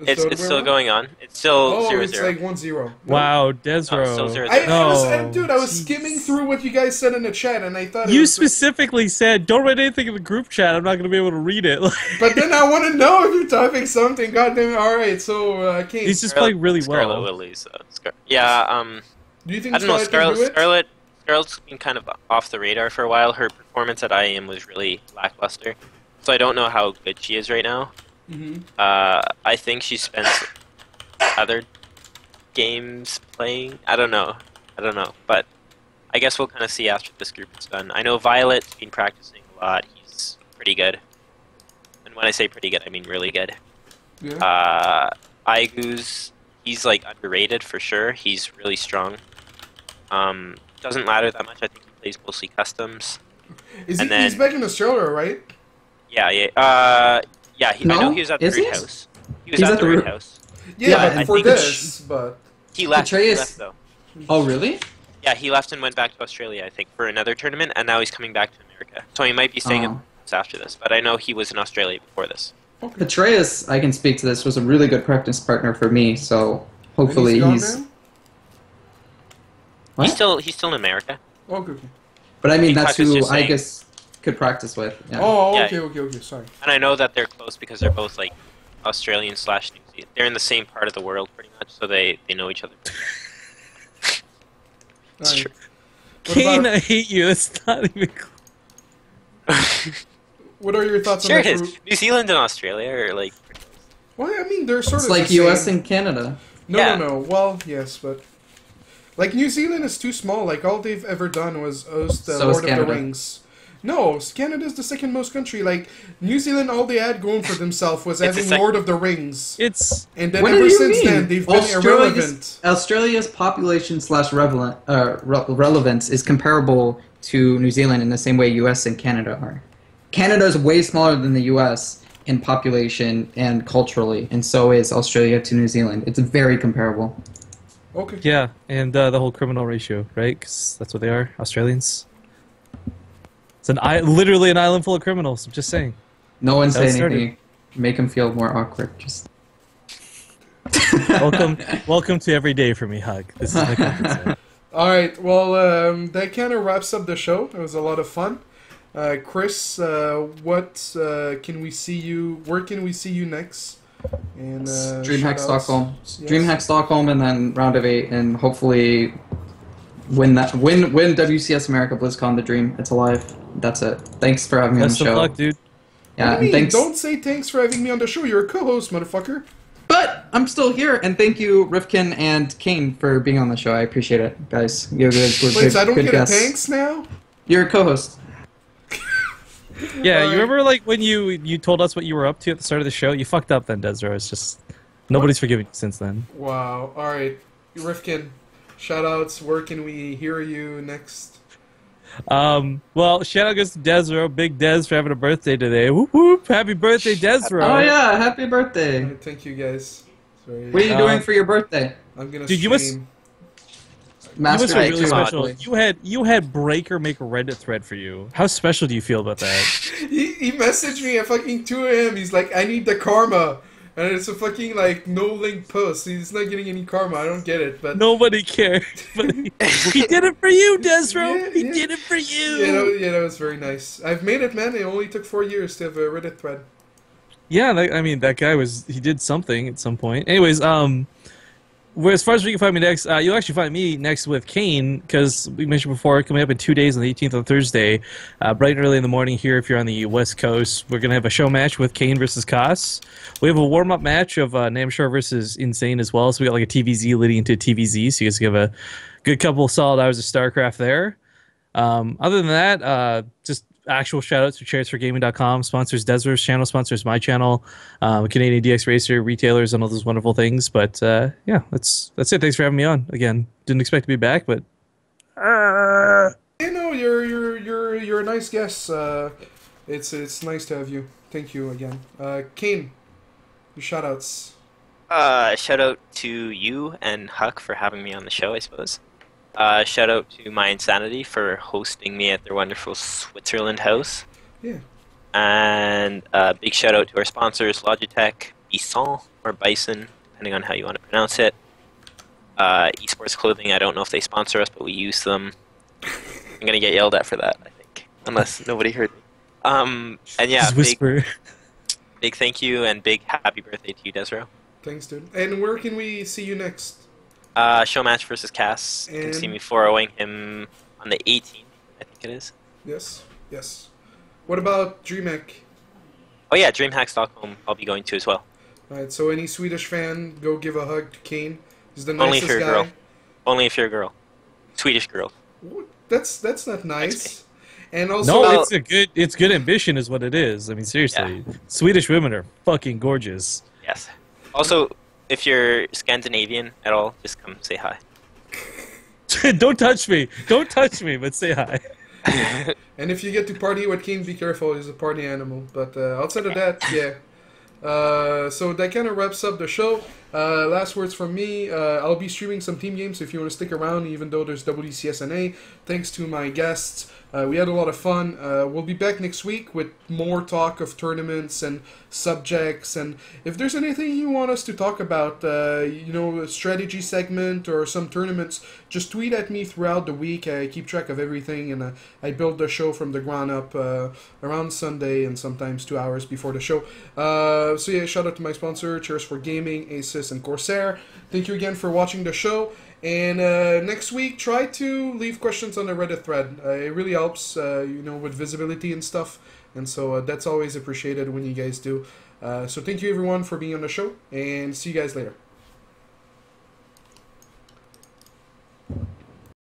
Speaker 4: It's, it's still going on. It's still
Speaker 1: Oh,
Speaker 4: zero
Speaker 1: it's
Speaker 4: zero.
Speaker 1: like one zero.
Speaker 2: Wow, desRow.
Speaker 4: it's still zero
Speaker 1: I. I was,
Speaker 2: No.
Speaker 1: I, dude, I was
Speaker 2: Jeez.
Speaker 1: skimming through what you guys said in the chat, and I thought it
Speaker 2: You
Speaker 1: was,
Speaker 2: specifically said, don't write anything in the group chat. I'm not going to be able to read it.
Speaker 1: But then I want to know if you're typing something. God damn it! All right, so uh, Kate,
Speaker 2: He's just
Speaker 4: Scarlett-
Speaker 2: playing really
Speaker 4: Scarlett
Speaker 2: well.
Speaker 4: will lose. though. Scar- yeah, um,
Speaker 1: do you think
Speaker 4: I don't know.
Speaker 1: Scarlett can
Speaker 4: Scarlett,
Speaker 1: do it?
Speaker 4: Scarlett, Scarlett's been kind of off the radar for a while. Her performance at IEM was really lackluster, so I don't know how good she is right now.
Speaker 1: Hmm
Speaker 4: Uh, I think she spends other games playing. I don't know. I don't know, but I guess we'll kind of see after this group is done. I know Violet's been practicing a lot. He's pretty good, and when I say pretty good, I mean really good.
Speaker 1: Yeah.
Speaker 4: Uh, Aigu's, he's like underrated for sure. He's really strong. Um, doesn't ladder that much. I think he plays mostly customs.
Speaker 1: Is he,
Speaker 4: then-
Speaker 1: he's back in Australia, right?
Speaker 4: Yeah, yeah. Uh, yeah. He, I know
Speaker 3: No?
Speaker 4: he was at the
Speaker 3: Is he?
Speaker 4: Root House. He was
Speaker 3: He's
Speaker 4: at,
Speaker 3: at
Speaker 4: the
Speaker 3: the
Speaker 4: Root
Speaker 3: Root-
Speaker 4: House.
Speaker 1: Yeah,
Speaker 3: Yeah,
Speaker 1: but
Speaker 4: I
Speaker 1: for
Speaker 4: think
Speaker 1: this, but
Speaker 4: He left. He left though.
Speaker 3: Oh, really?
Speaker 4: Yeah, he left and went back to Australia, I think, for another tournament, and now he's coming back to America. So he might be staying in
Speaker 3: Oh.
Speaker 4: after this, but I know he was in Australia before this.
Speaker 1: okay.
Speaker 3: Atreus, I can speak to this, was a really good practice partner for me. So hopefully
Speaker 1: And
Speaker 3: he's.
Speaker 1: he's.
Speaker 3: What?
Speaker 4: He's still he's still in America.
Speaker 1: now? Okay, okay.
Speaker 3: But I mean,
Speaker 4: Peacock
Speaker 3: that's who
Speaker 4: just
Speaker 3: I guess could practice with. Yeah.
Speaker 1: Oh, oh,
Speaker 4: Yeah.
Speaker 1: okay, okay, okay. Sorry.
Speaker 4: And I know that they're close because they're both like Australian slash New Zealand. They're in the same part of the world pretty much, so they, they know each other. It's
Speaker 1: Alright.
Speaker 4: true.
Speaker 1: What
Speaker 2: Kane,
Speaker 1: about-
Speaker 2: I hate you. It's not even.
Speaker 1: What are your thoughts
Speaker 4: sure
Speaker 1: on
Speaker 4: it
Speaker 1: that
Speaker 4: is. New Zealand and Australia are like
Speaker 1: Well, I mean, they're sort
Speaker 3: It's
Speaker 1: of
Speaker 3: like
Speaker 1: the
Speaker 3: U.S.
Speaker 1: same.
Speaker 3: and Canada.
Speaker 1: No,
Speaker 4: Yeah.
Speaker 1: no, no. Well, yes, but like New Zealand is too small. Like all they've ever done was host the
Speaker 3: So
Speaker 1: Lord of the Rings. No, Canada's the second most country. Like New Zealand, all they had going for themselves was
Speaker 4: It's
Speaker 1: having
Speaker 4: sec-
Speaker 1: Lord of the Rings,
Speaker 2: It's.
Speaker 1: and then
Speaker 3: What
Speaker 1: ever since
Speaker 3: mean?
Speaker 1: then they've been
Speaker 3: Australia's-
Speaker 1: irrelevant.
Speaker 3: Australia's population slash relevant uh, relevance is comparable to New Zealand in the same way U.S. and Canada are. Canada is way smaller than the U.S. in population and culturally, and so is Australia to New Zealand. It's very comparable.
Speaker 1: Okay.
Speaker 2: Yeah, and uh, the whole criminal ratio, right? Because that's what they are, Australians. It's an I- literally an island full of criminals. I'm just saying.
Speaker 3: No one say
Speaker 2: That started-
Speaker 3: anything. Make them feel more awkward. Just
Speaker 2: Welcome, welcome to every day for me, HuK. This is my comfort zone.
Speaker 1: All right. Well, um, that kind of wraps up the show. It was a lot of fun. Uh, Chris, uh, what uh, can we see you? Where can we see you next? And uh,
Speaker 3: DreamHack. Stockholm.
Speaker 1: Yes.
Speaker 3: DreamHack Stockholm, and then round of eight, and hopefully win that win win WCS America BlizzCon the dream. It's alive. That's it. Thanks for having me
Speaker 2: Best
Speaker 3: on the
Speaker 2: of
Speaker 3: show.
Speaker 2: luck, dude.
Speaker 3: Yeah,
Speaker 1: What do you mean?
Speaker 3: thanks.
Speaker 1: Don't say thanks for having me on the show. You're a co-host, motherfucker.
Speaker 3: But I'm still here, and thank you, Rifkin and Kane, for being on the show. I appreciate it, guys. You guys were
Speaker 1: Wait,
Speaker 3: good,
Speaker 1: so I don't
Speaker 3: good
Speaker 1: get
Speaker 3: guests.
Speaker 1: a thanks now?
Speaker 3: You're a co-host.
Speaker 2: Yeah,
Speaker 1: Alright.
Speaker 2: you remember like when you you told us what you were up to at the start of the show? You fucked up then, desRow. It's just nobody's forgiven you since then.
Speaker 1: Wow. All right, Rifkin. Shoutouts. Where can we hear you next?
Speaker 2: Um, well, shout out goes to desRow, Big Des for having a birthday today. Whoop whoop! Happy birthday, desRow!
Speaker 3: Oh yeah, happy birthday!
Speaker 1: Thank you guys. Sorry.
Speaker 3: What are you
Speaker 2: Uh,
Speaker 3: doing for your birthday?
Speaker 1: I'm gonna
Speaker 2: Dude, you must-
Speaker 1: stream.
Speaker 2: You must be
Speaker 3: Chief,
Speaker 2: really special.
Speaker 3: probably.
Speaker 2: You had you had Breaker make a Reddit thread for you. How special do you feel about that?
Speaker 1: He, he messaged me at fucking 2 a.m. He's like, I need the karma. And it's a fucking, like, no link post. He's not getting any karma. I don't get it. But,
Speaker 2: Nobody cared, but he, he did it for you, desRow.
Speaker 1: Yeah,
Speaker 2: he
Speaker 1: yeah.
Speaker 2: did it for you.
Speaker 1: yeah, that, yeah, that was very nice. I've made it, man. It only took four years to have a Reddit thread.
Speaker 2: Yeah, I mean that guy was he did something at some point. Anyways, um, where as far as where you can find me next, uh, you'll actually find me next with Kane because we mentioned before coming up in two days on the 18th on Thursday, uh, bright and early in the morning here. If you're on the West Coast, we're gonna have a show match with Kane versus Koss. We have a warm up match of uh, Namshar versus Insane as well. So we got like a TVZ leading into TVZ, so you guys give a good couple solid hours of StarCraft there. Um, other than that, uh, just actual shout outs to chairsforgaming.com, sponsors Desver's channel, sponsors my channel, um, Canadian DX Racer, retailers, and all those wonderful things. But uh, yeah, that's that's it. Thanks for having me on. Again, didn't expect to be back, but
Speaker 1: You know, you're you're you're you're a nice guest. Uh, it's it's nice to have you. Thank you again, uh, Kane. Your shoutouts.
Speaker 4: Uh, shout out to you and HuK for having me on the show, I suppose. Uh, shout out to myInsanity for hosting me at their wonderful Switzerland house.
Speaker 1: Yeah.
Speaker 4: And uh, big shout out to our sponsors, Logitech, Bison, or Bison, depending on how you want to pronounce it. Uh, Esports Clothing, I don't know if they sponsor us, but we use them. I'm going to get yelled at for that, I think, unless nobody heard me. Um, and yeah,
Speaker 2: just
Speaker 4: big,
Speaker 2: whisper.
Speaker 4: big thank you and big happy birthday to you, desRow.
Speaker 1: Thanks, dude. And where can we see you next?
Speaker 4: Uh, show match versus Cass. You can see me 4-0ing him on the 18th, I think it is.
Speaker 1: Yes. Yes. What about DreamHack?
Speaker 4: Oh yeah, DreamHacks.com. I'll be going to as well.
Speaker 1: Alright, so any Swedish fan, go give a hug to Kane. He's the
Speaker 4: Only
Speaker 1: nicest
Speaker 4: if you're a
Speaker 1: guy.
Speaker 4: girl. Only if you're a girl, Swedish girl.
Speaker 1: That's that's not nice. And also,
Speaker 2: No, it's a good it's good ambition is what it is. I mean, seriously, yeah. Swedish women are fucking gorgeous.
Speaker 4: Yes. Also, if you're Scandinavian at all, just come say hi.
Speaker 2: Don't touch me. Don't touch me, but say hi.
Speaker 1: and if you get to party with Kane, be careful. He's a party animal. But uh, outside of that, yeah. Uh, so that kind of wraps up the show. Uh, last words from me. Uh, I'll be streaming some team games if you want to stick around, even though there's WCSNA. Thanks to my guests. Uh, we had a lot of fun. Uh, we'll be back next week with more talk of tournaments and subjects. And if there's anything you want us to talk about, uh, you know, a strategy segment or some tournaments, just tweet at me throughout the week. I keep track of everything and uh, I build the show from the ground up uh, around Sunday and sometimes two hours before the show. Uh, so yeah, shout out to my sponsor, Cheers for Gaming, Asus, and Corsair. Thank you again for watching the show. And uh, next week, try to leave questions on the Reddit thread. Uh, it really helps, uh, you know, with visibility and stuff. And so uh, that's always appreciated when you guys do. Uh, so thank you everyone for being on the show, and see you guys later.